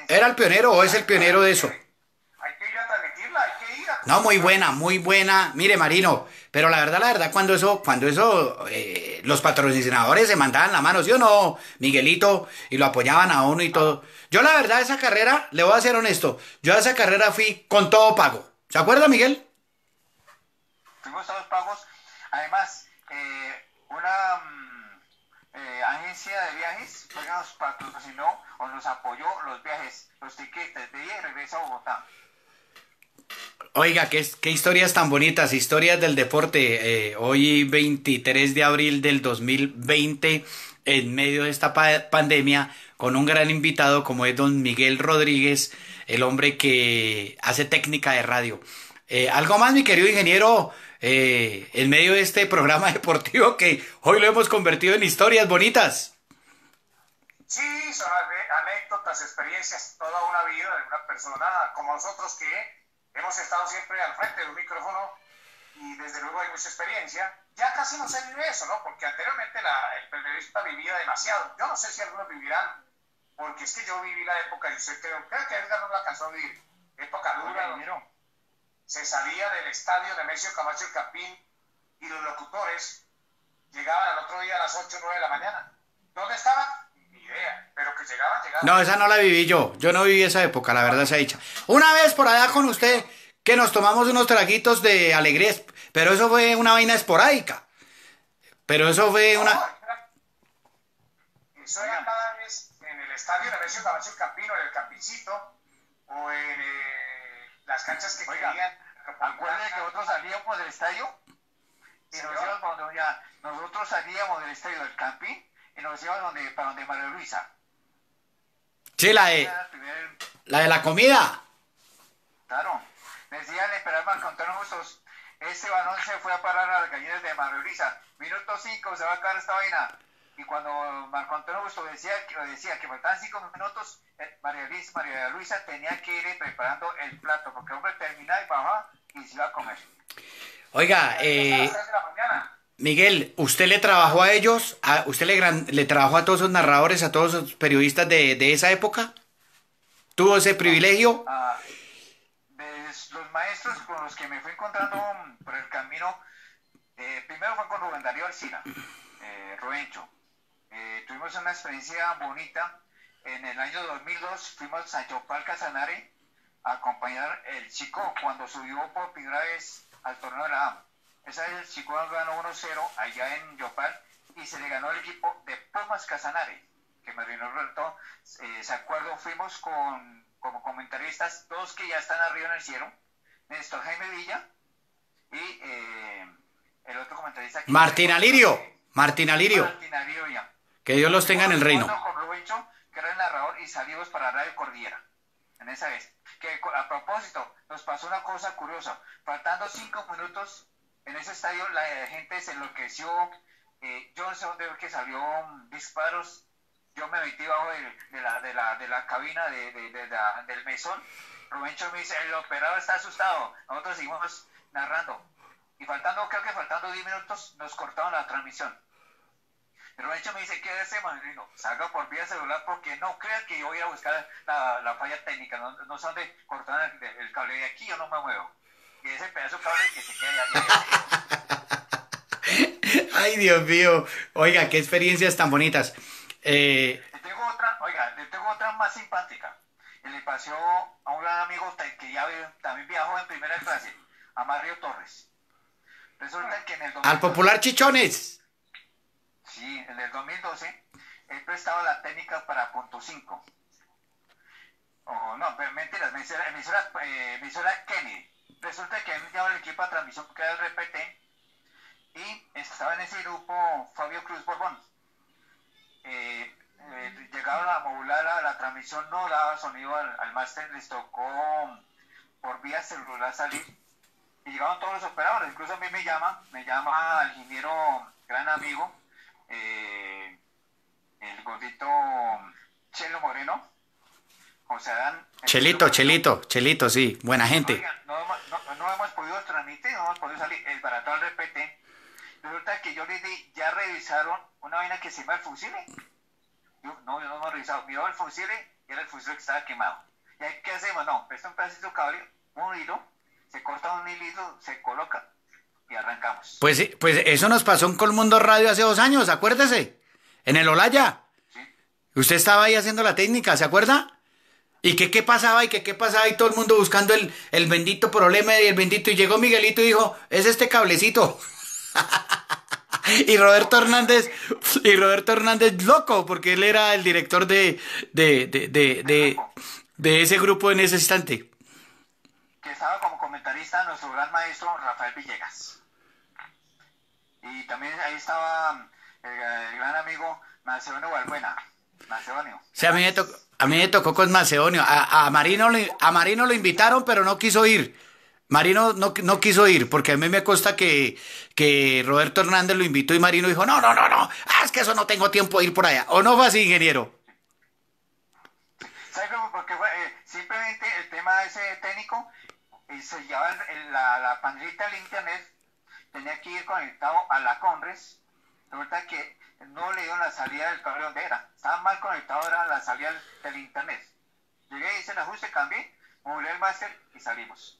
¿Era el pionero o es el pionero de eso? Hay que ir a transmitirla, hay que ir a... No, muy buena, muy buena. Mire, Marino, pero la verdad, la verdad, cuando eso, cuando eso, eh, los patrocinadores se mandaban la mano, ¿sí o no, Miguelito? Y lo apoyaban a uno y todo. Yo la verdad esa carrera, le voy a ser honesto, yo a esa carrera fui con todo pago. ¿Se acuerda, Miguel? Fuimos todos pagos. Además, eh, una mm, eh, agencia de viajes nos patrocinó o nos apoyó los viajes, los tiquetes de ida y regreso a Bogotá. Oiga, qué, qué historias tan bonitas, historias del deporte. Eh, hoy 23 de abril del 2020, en medio de esta pandemia, con un gran invitado como es don Miguel Rodríguez, el hombre que hace técnica de radio. Eh, ¿Algo más, mi querido ingeniero, eh, en medio de este programa deportivo que hoy lo hemos convertido en historias bonitas? Sí, son anécdotas, experiencias, toda una vida de una persona como nosotros que hemos estado siempre al frente de un micrófono y desde luego hay mucha experiencia. Ya casi no se vive eso, ¿no? Porque anteriormente la, el periodista vivía demasiado. Yo no sé si algunos vivirán porque es que yo viví la época, y usted creo, creo que Edgar no la alcanzó a vivir, época dura, donde se salía del estadio de Mesio Camacho Capín y los locutores llegaban al otro día a las 8 o 9 de la mañana. ¿Dónde estaban? Ni idea, pero que llegaban, llegaban. No, esa no la viví yo, yo no viví esa época, la verdad se ha dicho. Una vez por allá con usted, que nos tomamos unos traguitos de alegría, pero eso fue una vaina esporádica. Pero eso fue una... Eso era cada vez en el estadio de Nemesio Camacho Campino, en el Campicito, o en eh, las canchas que Oiga, querían. Acuérdense que nosotros salíamos del estadio y nos íbamos para donde ya, nosotros salíamos del estadio del camping y nos íbamos donde, para donde María Luisa. Sí, la de, primer- la de la comida. Claro. Decían esperar Marco Antonio Bustos. Este balón se fue a parar a las gallinas de María Luisa. Minuto 5 se va a acabar esta vaina. Y cuando Marco Antonio Bustos decía que, decía que faltaban 5 minutos, María, Luisa, María Luisa tenía que ir preparando el plato, porque el hombre terminaba y bajaba y se iba a comer. Oiga, eh, las 3 de la mañana. Miguel, ¿usted le trabajó a ellos? ¿A- ¿Usted le, le trabajó a todos esos narradores, a todos esos periodistas de, de esa época? ¿Tuvo ese privilegio? Ah, de los maestros con los que me fui encontrando por el camino, eh, primero fue con Rubén Darío Alcina, eh, Rubencho. Eh, tuvimos una experiencia bonita. En el año 2002 fuimos a Yopal Casanare a acompañar el Chico cuando subió por primera vez al torneo de la AM. Esa vez el Chico ganó 1-0 allá en Yopal y se le ganó el equipo de Pumas Casanare, que Marino Roberto, eh, ¿se acuerdo? Fuimos con, como comentaristas, dos que ya están arriba en el cielo, Néstor Jaime Villa y eh, el otro comentarista. Martín Alirio. Martín Alirio. Martín Alirio ya. Que Dios los tenga en el reino. Jugando con Rubencho, que era el narrador, y salimos para Radio Cordillera. En esa vez. Que a propósito, nos pasó una cosa curiosa. Faltando cinco minutos en ese estadio, la gente se enloqueció. Eh, yo no sé dónde que salió disparos. Yo me metí bajo de, la, de, la, de la cabina de, de- del mesón. Rubencho me dice, el operador está asustado. Nosotros seguimos narrando. Y faltando, creo que faltando 10 minutos, nos cortaron la transmisión. Pero de hecho me dice, ¿qué hacemos? Y digo, salga por vía celular porque no crean que yo voy a buscar la, la falla técnica. No, no son de cortar el, el cable de aquí, yo no me muevo. Y ese pedazo de cable que se queda allá. Ay, Dios mío. Oiga, qué experiencias tan bonitas. Eh, Le tengo otra, oiga, le tengo otra más simpática. Y le pasó a un gran amigo que ya también viajó en primera clase, a Mario Torres. Resulta que en el al 2012 popular Chichones. Sí, en el 2012 él prestaba la técnica para punto 5. Oh, no, mentiras, emisora, emisora, eh, Kennedy. Resulta que él llevaba el equipo de transmisión que era el RPT y estaba en ese grupo Fabio Cruz Borbón. Eh, eh, llegaron a modular la, la transmisión, no daba sonido al, al máster, les tocó por vía celular salir y llegaron todos los operadores, incluso a mí me llama, me llama el ingeniero, gran amigo, eh, el gordito Chelo Moreno, José Adán. Chelito, Chelito, Chelito, sí. Buena gente. Oigan, no, hemos- no- no hemos podido transmitir, no hemos podido salir, el barato al repete. Resulta que yo les di, ya revisaron una vaina que se llama el fusile. Yo, no, yo no hemos revisado. Miró el fusile y era el fusile que estaba quemado. ¿Y ahí qué hacemos? No, presta un pedacito de cable, un hilo, se corta un hilito, se coloca y arrancamos. Pues, pues eso nos pasó en Colmundo Radio hace dos años, acuérdese. En el Olaya. ¿sí? Usted estaba ahí haciendo la técnica, ¿se acuerda? ¿Y que qué pasaba? ¿Y que qué pasaba? Y todo el mundo buscando el, el bendito problema y el bendito. Y llegó Miguelito y dijo, es este cablecito. y Roberto Hernández, y Roberto Hernández loco, porque él era el director de, de, de, de, de, de ese grupo en ese instante. que estaba como comentarista nuestro gran maestro Rafael Villegas. Y también ahí estaba el, el gran amigo Macedonio Valbuena. Macedonio. Sea, a mí me tocó, a mí me tocó con Macedonio. A, a Marino, lo- a Marino lo invitaron, pero no quiso ir. Marino no, no quiso ir, porque a mí me consta que, que Roberto Hernández lo invitó y Marino dijo, no, no, no, no, ah, es que eso no tengo tiempo de ir por allá. ¿O no fue así, ingeniero? ¿Sabe cómo? Porque fue, eh, simplemente el tema ese técnico, y se llevaba el- la, la pandrita al internet, tenía que ir conectado a la Conres. Resulta que no le dieron la salida del cable donde era. Estaba mal conectado, era la salida del internet. Llegué, hice el ajuste, cambié, movilé el máster y salimos.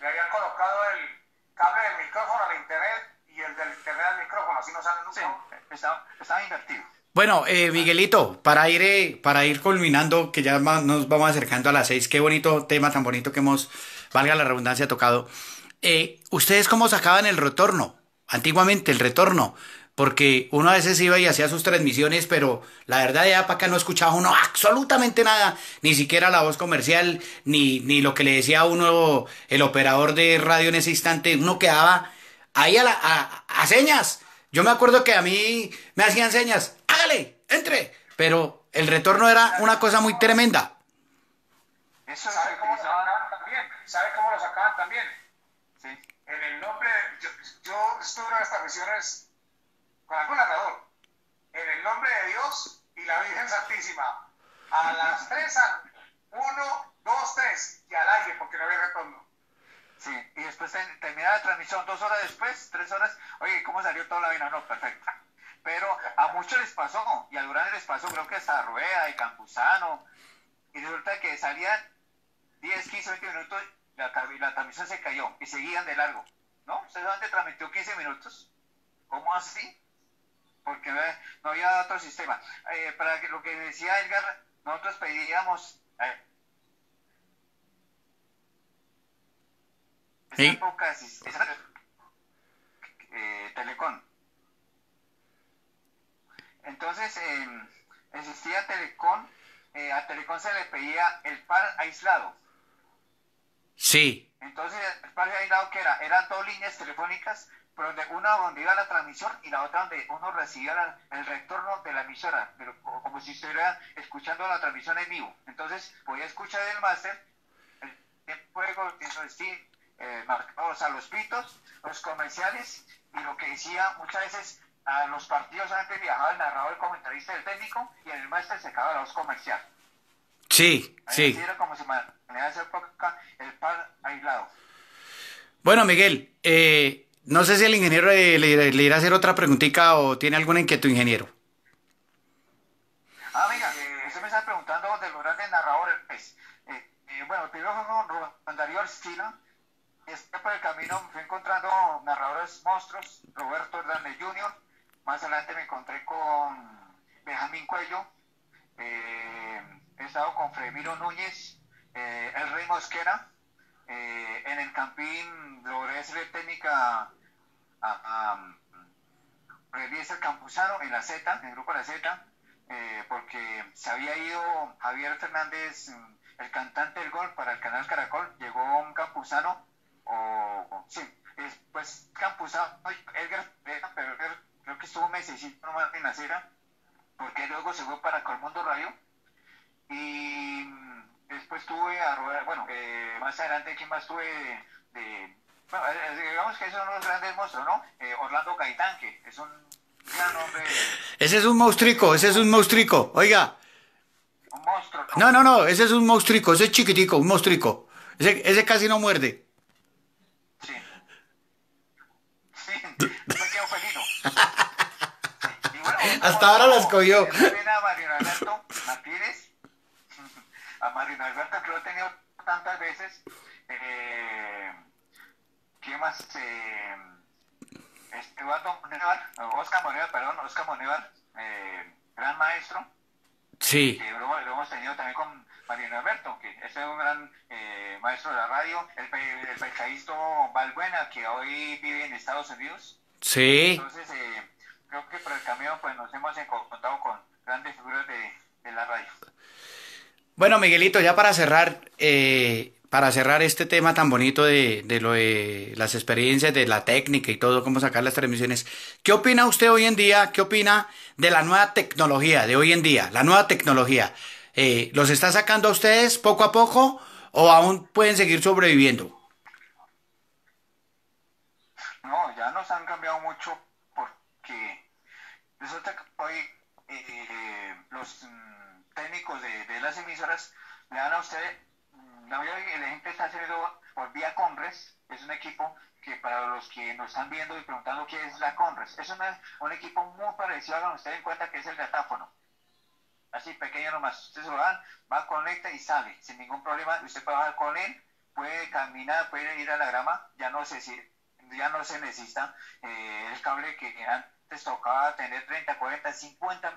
Le habían colocado el cable del micrófono al internet y el del internet al micrófono, así no sale nunca. Sí, estaba, estaba invertido. Bueno, eh, Miguelito, para ir, eh, para ir culminando, que ya nos vamos acercando a las seis, qué bonito tema tan bonito que hemos, valga la redundancia, tocado. Eh, ¿Ustedes cómo sacaban el retorno? Antiguamente, el retorno. Porque uno a veces iba y hacía sus transmisiones, pero la verdad ya para acá no escuchaba uno absolutamente nada, ni siquiera la voz comercial, ni, ni lo que le decía uno el operador de radio en ese instante. Uno quedaba ahí a, la, a señas. Yo me acuerdo que a mí me hacían señas hágale, entre. Pero el retorno era una cosa muy tremenda. Eso ¿Sabe cómo lo sacaban también? ¿Sabe cómo lo sacaban también? En el nombre, yo, yo estuve en estas misiones con algún narrador. En el nombre de Dios y la Virgen Santísima. A las 3, 1, 2, 3 y al aire porque no había retorno. Sí, y después terminaba la transmisión dos horas después, tres horas. Oye, ¿cómo salió toda la vida? No, perfecto. Pero a muchos les pasó, y a Durán les pasó, creo que hasta Rueda y Campuzano, y resulta que salían 10, 15, 20 minutos, la, la transmisión se cayó y seguían de largo. ¿No? ¿Usted solamente transmitió 15 minutos? ¿Cómo así? Porque no había otro sistema. Eh, para que lo que decía Edgar, nosotros pedíamos. Eh, esa época, eh, Telecom entonces existía Telecom, eh, a Telecom se le pedía el par aislado. Sí. Entonces el par aislado que era, eran dos líneas telefónicas, pero una donde iba la transmisión y la otra donde uno recibía el retorno de la emisora, pero como si estuviera escuchando la transmisión en vivo. Entonces podía escuchar el máster, el tiempo de eh, marcados a los pitos, los comerciales y lo que decía muchas veces a los partidos antes viajaba el narrador, el comentarista, el técnico y en el máster se acaba la voz comercial. Sí, sí. Era como si manejara esa época el par aislado. Bueno, Miguel, eh, no sé si el ingeniero le, le, irá a hacer otra preguntita o tiene alguna inquietud, ingeniero. Ah, mira, eh, usted me está preguntando de los grandes narradores. Pues, eh, eh, bueno, primero fue con Darío Arcila, este por el camino fui encontrando narradores monstruos, Roberto Hernández Jr., más adelante me encontré con Benjamín Cuello, eh, he estado con Fremiro Núñez, eh, el Rey Mosquera, eh, en el Campín logré hacer técnica a, a, el Campuzano en la Z, en el grupo de la Z, porque se había ido Javier Fernández, el cantante del gol, para el canal Caracol, llegó un campusano, o, sí, pues Campuzano, Edgar, pero creo que estuvo mesecito nomás en la acera, porque luego se fue para Colmundo Radio. Y después tuve a Robert, bueno, eh, más adelante, ¿quién más tuve de, bueno, eh, eh, digamos que esos son los grandes monstruos, ¿no? Orlando Gaitán, que es un gran hombre. Ese es un monstruico, ese es un monstruico, oiga. Un monstruo. No, no, no, ese es un monstruico, ese es chiquitico, un monstruico. Ese, ese casi no muerde. Sí. Sí, pequeño felino. Hasta ahora lo escogió. A Mario Alberto Martínez, a Mario Alberto que lo he tenido tantas veces. Eh, ¿Quién más? Eh, Eduardo Monevar, Oscar Monevar, perdón, Oscar Monevar, eh, gran maestro. Sí. lo, lo, hemos tenido también con Mario Alberto, que es un gran eh, maestro de la radio, el, el pescadista Valbuena, que hoy vive en Estados Unidos. Sí. Entonces, eh, creo que por el camino pues nos hemos encontrado con grandes figuras de, la radio. Bueno, Miguelito, ya para cerrar, eh, para cerrar este tema tan bonito de, lo de las experiencias, de la técnica y todo, cómo sacar las transmisiones, ¿qué opina usted hoy en día? ¿Qué opina de la nueva tecnología de hoy en día? La nueva tecnología, eh, ¿los está sacando a ustedes poco a poco o aún pueden seguir sobreviviendo? No, ya nos han cambiado mucho que resulta que hoy eh, los técnicos de, las emisoras le dan a usted, mm, la mayoría de la gente está haciendo por vía Conres, es un equipo que para los que nos están viendo y preguntando qué es la Conres, es un equipo muy parecido, hagan ustedes en cuenta que es el datáfono. Así pequeño nomás, ustedes lo dan, va, conecta y sale sin ningún problema. Usted puede bajar con él, puede caminar, puede ir a la grama, ya no si ya no se necesita eh, el cable que antes tocaba tener 30, 40, 50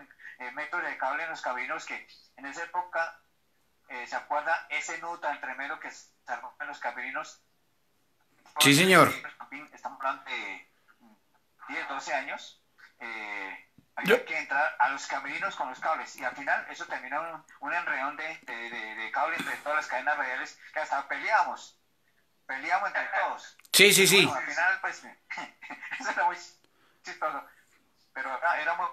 metros de cable en los caminos que en esa época eh, se acuerda ese nudo tan tremendo que se armó en los camerinos. Sí, señor. Estamos hablando de 10, 12 años. Eh, había que entrar a los camerinos con los cables y al final eso terminó un, un enredón de, de, de, cable entre todas las cadenas radiales que hasta peleamos. Peleamos entre todos. Sí, sí, sí. al final, pues, eso era muy chistoso. Pero era muy,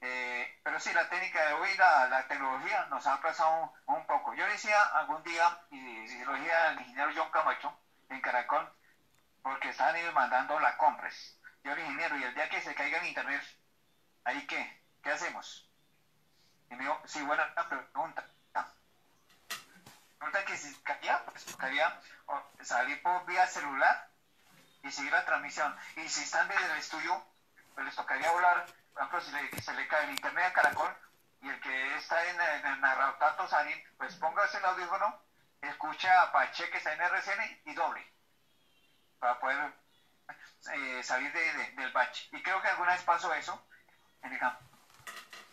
eh, pero sí, la técnica de hoy, la, tecnología nos ha aplazado un, poco. Yo decía algún día, y, lo decía al ingeniero John Camacho en Caracol, porque estaban ellos mandando la compres. Yo el ingeniero, y el día que se caiga en internet, ¿ahí qué? ¿Qué hacemos? Y me dijo, sí, buena pregunta. Pregunta que si caía, pues tocaría salir por vía celular y seguir la transmisión. Y si están desde el estudio, pues tocaría volar por ejemplo, si se le cae el internet a Caracol y el que está en, en el narratato Sanin, pues póngase el audífono, escucha a Pache que está en RCN y doble para poder eh, salir de, del bache. Y creo que alguna vez pasó eso en.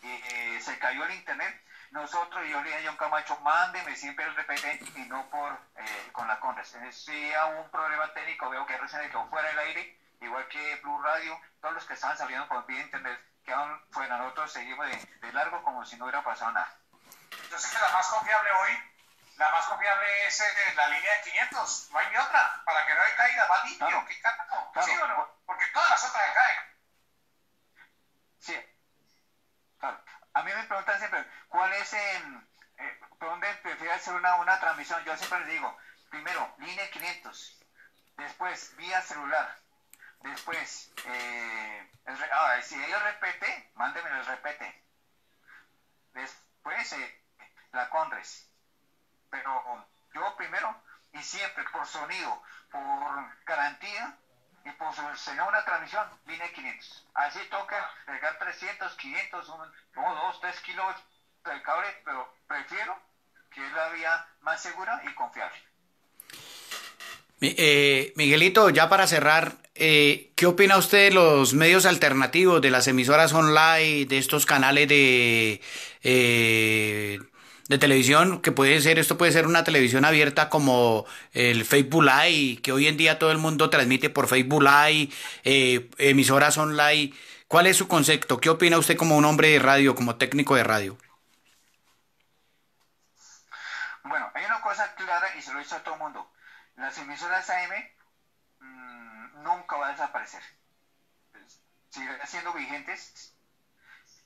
Eh, se cayó el internet. Nosotros, yo le dije a John Camacho, mándeme siempre el RPT y no por eh, con la Conres. Si hay un problema técnico, veo que RCN quedó fuera del aire, igual que Blue Radio, todos los que estaban saliendo por vía internet que aún fuera nosotros seguimos de, largo como si no hubiera pasado nada. Yo sé que la más confiable hoy, la más confiable es eh, la línea de 500, no hay ni otra, para que no caiga, va limpio, claro, ¿qué claro. ¿Sí o no? Porque todas las otras caen. Sí, claro. A mí me preguntan siempre, ¿cuál es, en, eh, dónde prefiere hacer una, una transmisión? Yo siempre les digo, primero, línea 500, después, vía celular, Después, eh, si ellos repete, mándeme el repete. Después, eh, la Conres. Pero yo primero y siempre por sonido, por garantía y por señor una transmisión, línea 500. Así toca pegar 300, 500, 1, 2, 3 kilos del cable, pero prefiero que es la vía más segura y confiable. Eh, Miguelito, ya para cerrar, eh, ¿qué opina usted de los medios alternativos, de las emisoras online, de estos canales de, eh, de televisión, que puede ser, esto puede ser una televisión abierta como el Facebook Live, que hoy en día todo el mundo transmite por Facebook Live, emisoras online. ¿Cuál es su concepto? ¿Qué opina usted como un hombre de radio, como técnico de radio? Bueno, hay una cosa clara y se lo dice a todo el mundo las emisoras AM mmm, nunca va a desaparecer. Siguen siendo vigentes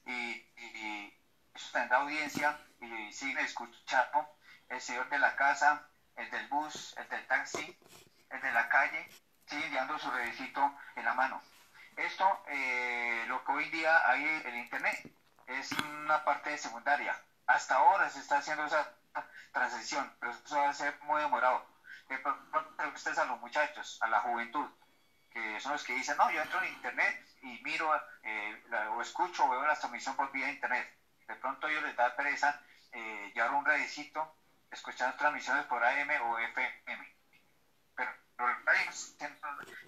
y, y, y audiencia y siguen escuchando el señor de la casa, el del bus, el del taxi, el de la calle, siguen llevando su redecito en la mano. Esto, eh, lo que hoy día hay en Internet, es una parte secundaria. Hasta ahora se está haciendo esa transición, pero eso va a ser muy demorado que ustedes a los muchachos, a la juventud, que son los que dicen, no, yo entro en internet y miro eh, o escucho o veo la transmisión por vía internet. De pronto ellos les da pereza eh, llevar un redicito, escuchar transmisiones por AM o FM. Pero,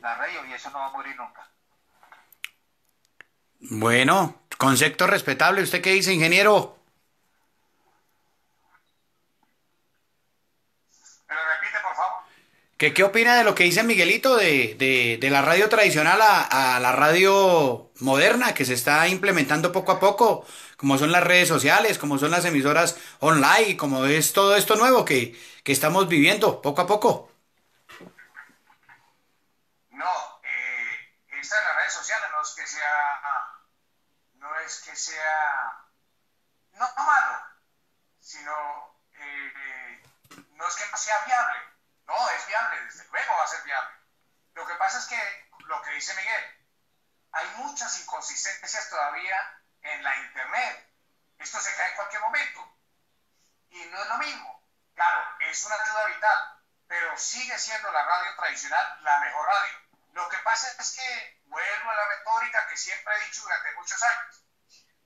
la radio y eso no va a morir nunca. Bueno, concepto respetable. ¿Usted qué dice, ingeniero? ¿Qué, ¿Qué opina de lo que dice Miguelito de, de, de la radio tradicional a, la radio moderna que se está implementando poco a poco, como son las redes sociales, como son las emisoras online, como es todo esto nuevo que, que estamos viviendo poco a poco? No, eh, esta de las redes sociales no es que sea, no es que sea, no, no malo, sino eh, no es que no sea viable no, es viable, desde luego va a ser viable. Lo que pasa es que, lo que dice Miguel, hay muchas inconsistencias todavía en la Internet. Esto se cae en cualquier momento. Y no es lo mismo. Claro, es una ayuda vital, pero sigue siendo la radio tradicional la mejor radio. Lo que pasa es que vuelvo a la retórica que siempre he dicho durante muchos años.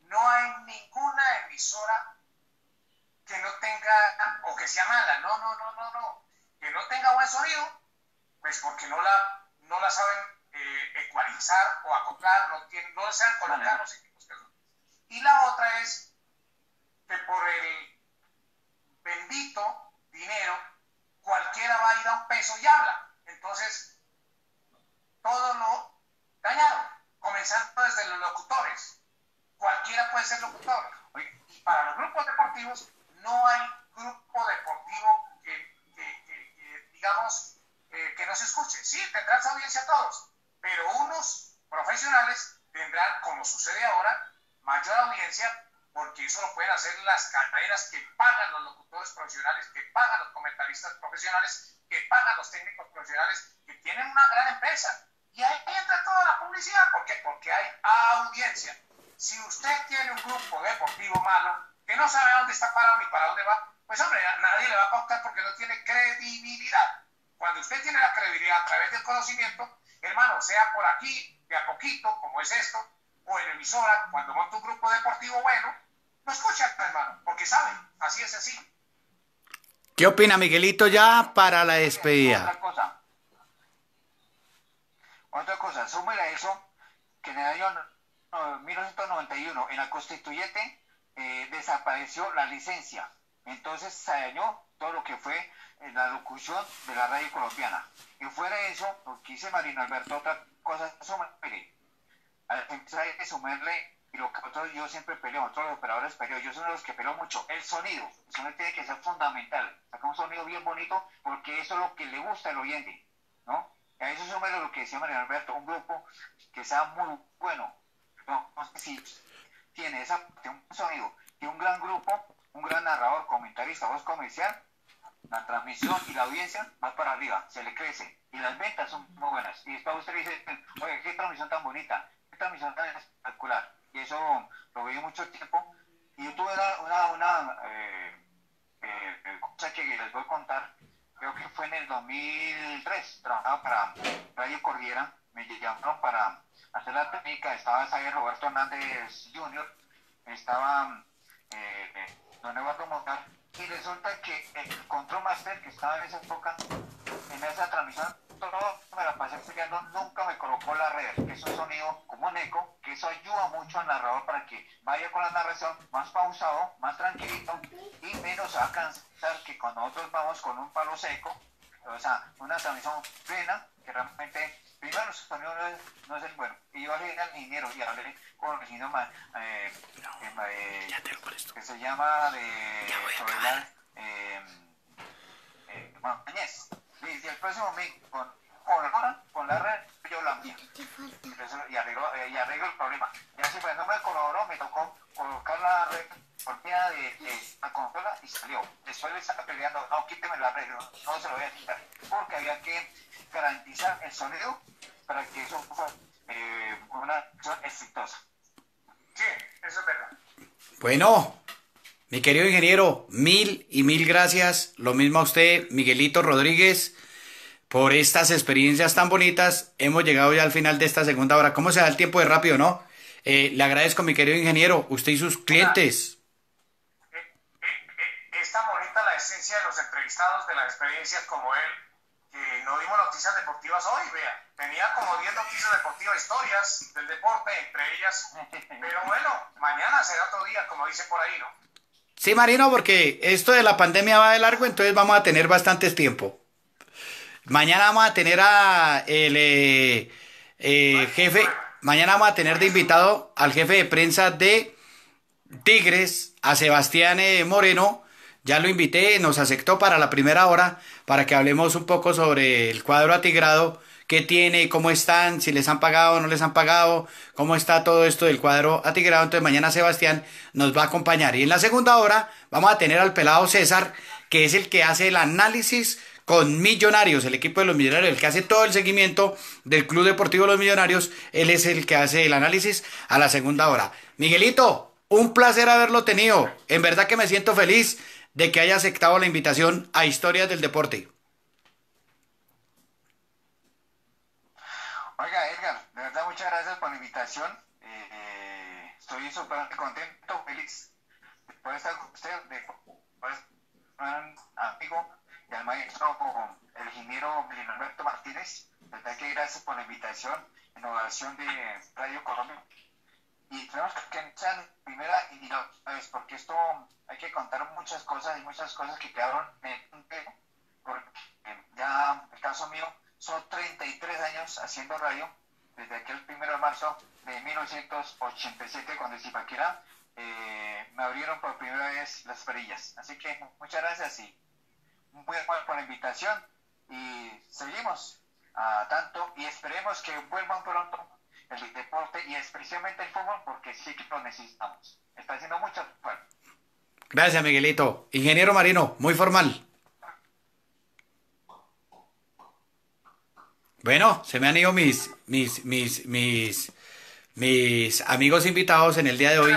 No hay ninguna emisora que no tenga, o que sea mala, no, no, no, no, no, que no tenga buen sonido, pues porque no la, no la saben eh, ecualizar o acoplar, no, tienen, no saben colocar los equipos que son. Y la otra es que por el bendito dinero, cualquiera va a ir a un peso y habla. Entonces, todo lo dañado, comenzando desde los locutores. Cualquiera puede ser locutor. Y para los grupos deportivos, no hay grupo deportivo que, digamos, eh, que no se escuche. Sí, tendrán su audiencia todos, pero unos profesionales tendrán, como sucede ahora, mayor audiencia porque eso lo pueden hacer las carreras que pagan los locutores profesionales, que pagan los comentaristas profesionales, que pagan los técnicos profesionales, que tienen una gran empresa. Y ahí entra toda la publicidad. ¿Por qué? Porque hay audiencia. Si usted tiene un grupo deportivo malo, que no sabe dónde está parado ni para dónde va, pues hombre, nadie le va a pautar porque no tiene credibilidad. Cuando usted tiene la credibilidad a través del conocimiento, hermano, sea por aquí, de a poquito, como es esto, o en emisora, cuando monta un grupo deportivo bueno, no escucha, hermano, porque sabe, así es así. ¿Qué opina Miguelito ya para la despedida? Otra cosa, otra cosa, súmele eso que en el año 1991 en la constituyente eh, desapareció la licencia. Entonces se dañó todo lo que fue eh, la locución de la radio colombiana. Y fuera de eso, lo que dice Marino Alberto, otra cosa, súmele. Al empezar a sumarle y lo que nosotros, yo siempre peleo, nosotros los operadores peleo, yo soy uno de los que peleo mucho, el sonido, el sonido tiene que ser fundamental, sacar un sonido bien bonito porque eso es lo que le gusta al oyente, ¿no? A eso es lo que decía María Alberto, un grupo que sea muy bueno, no, sé si tiene esa, un sonido y un gran grupo, un gran narrador, comentarista, voz comercial, la transmisión y la audiencia va para arriba, se le crece y las ventas son muy buenas. Y después usted dice, oye, qué transmisión tan bonita, qué transmisión tan espectacular y eso lo viví mucho tiempo. Y yo tuve una, eh, eh, cosa que les voy a contar, creo que fue en el 2003, trabajaba para Radio Cordiera, me llamaron para hacer la técnica, estaba ahí Roberto Hernández Jr., estaba eh, don Eduardo Montar, y resulta que el Control Master que estaba en esa época, en esa transmisión, todo me la pasé peleando, nunca me colocó la red, que es un sonido como un eco, que eso ayuda mucho al narrador para que vaya con la narración más pausado, más tranquilito y menos a cansar que cuando nosotros vamos con un palo seco, o sea, una transmisión plena, que realmente, primero el sonido no es, el bueno. Y yo hablé al ingeniero y hablé con el ingeniero eh, eh, que se llama de Soledad eh, eh, bueno, y el próximo mes con, con, con la red yo la mía. Y arreglo, eh, y arreglo el problema. Y así pues no me colaboró, me tocó colocar la red por vía de, de, la consola y salió. Después le estaba peleando, no, quíteme la red, no, se lo voy a quitar. Porque había que garantizar el sonido para que eso fuera eh, una acción exitosa. Sí, eso es verdad. Bueno, mi querido ingeniero, mil y mil gracias. Lo mismo a usted, Miguelito Rodríguez, por estas experiencias tan bonitas. Hemos llegado ya al final de esta segunda hora. ¿Cómo se da el tiempo de rápido, no? Eh, le agradezco, mi querido ingeniero, usted y sus clientes. Eh, es tan bonita la esencia de los entrevistados, de las experiencias como él, que no dimos noticias deportivas hoy, vea. Tenía como 10 noticias deportivas, historias del deporte, entre ellas. Pero bueno, mañana será otro día, como dice por ahí, ¿no? Sí, Marino, porque esto de la pandemia va de largo, entonces vamos a tener bastante tiempo. Mañana vamos a tener a el eh, eh, jefe, mañana vamos a tener de invitado al jefe de prensa de Tigres, a Sebastián eh, Moreno. Ya lo invité, nos aceptó para la primera hora, para que hablemos un poco sobre el cuadro atigrado qué tiene, cómo están, si les han pagado o no les han pagado, cómo está todo esto del cuadro atigrado. Entonces mañana Sebastián nos va a acompañar. Y en la segunda hora vamos a tener al pelado César, que es el que hace el análisis con Millonarios, el equipo de los Millonarios, el que hace todo el seguimiento del Club Deportivo de los Millonarios, él es el que hace el análisis a la segunda hora. Miguelito, un placer haberlo tenido. En verdad que me siento feliz de que haya aceptado la invitación a Historias del Deporte. Oiga, Edgar, de verdad muchas gracias por la invitación. Eh, estoy súper contento, feliz de poder estar con usted, de amigo y al maestro, el ingeniero Alberto Martínez. Verdad que gracias por la invitación en oración de Radio Colombia. Y tenemos que en primera y no, ¿sabes? porque esto hay que contar muchas cosas y muchas cosas que quedaron en un porque ya el caso mío son 33 años haciendo radio desde aquel primero de marzo de 1987 cuando Zipaquira eh, me abrieron por primera vez las perillas. Así que muchas gracias y muy amable por la invitación y seguimos a tanto y esperemos que vuelvan pronto el deporte y especialmente el fútbol porque sí que lo necesitamos. Está haciendo mucho. Gracias, Miguelito. Ingeniero Marino, muy formal. Bueno, se me han ido mis, mis, mis, mis, mis amigos invitados en el día de hoy,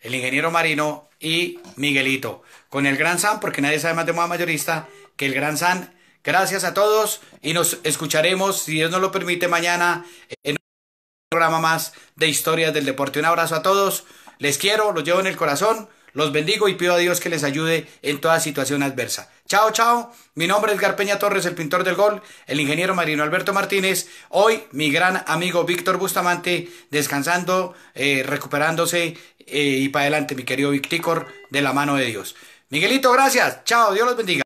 el ingeniero Marino y Miguelito, con el Gran San, porque nadie sabe más de moda mayorista que el Gran San. Gracias a todos y nos escucharemos, si Dios nos lo permite, mañana en un programa más de historias del deporte. Un abrazo a todos, les quiero, los llevo en el corazón. Los bendigo y pido a Dios que les ayude en toda situación adversa. Chao, chao. Mi nombre es Garpeña Torres, el pintor del gol, el ingeniero Marino Alberto Martínez. Hoy mi gran amigo Víctor Bustamante descansando, eh, recuperándose eh, y para adelante mi querido Victicor de la mano de Dios. Miguelito, gracias. Chao, Dios los bendiga.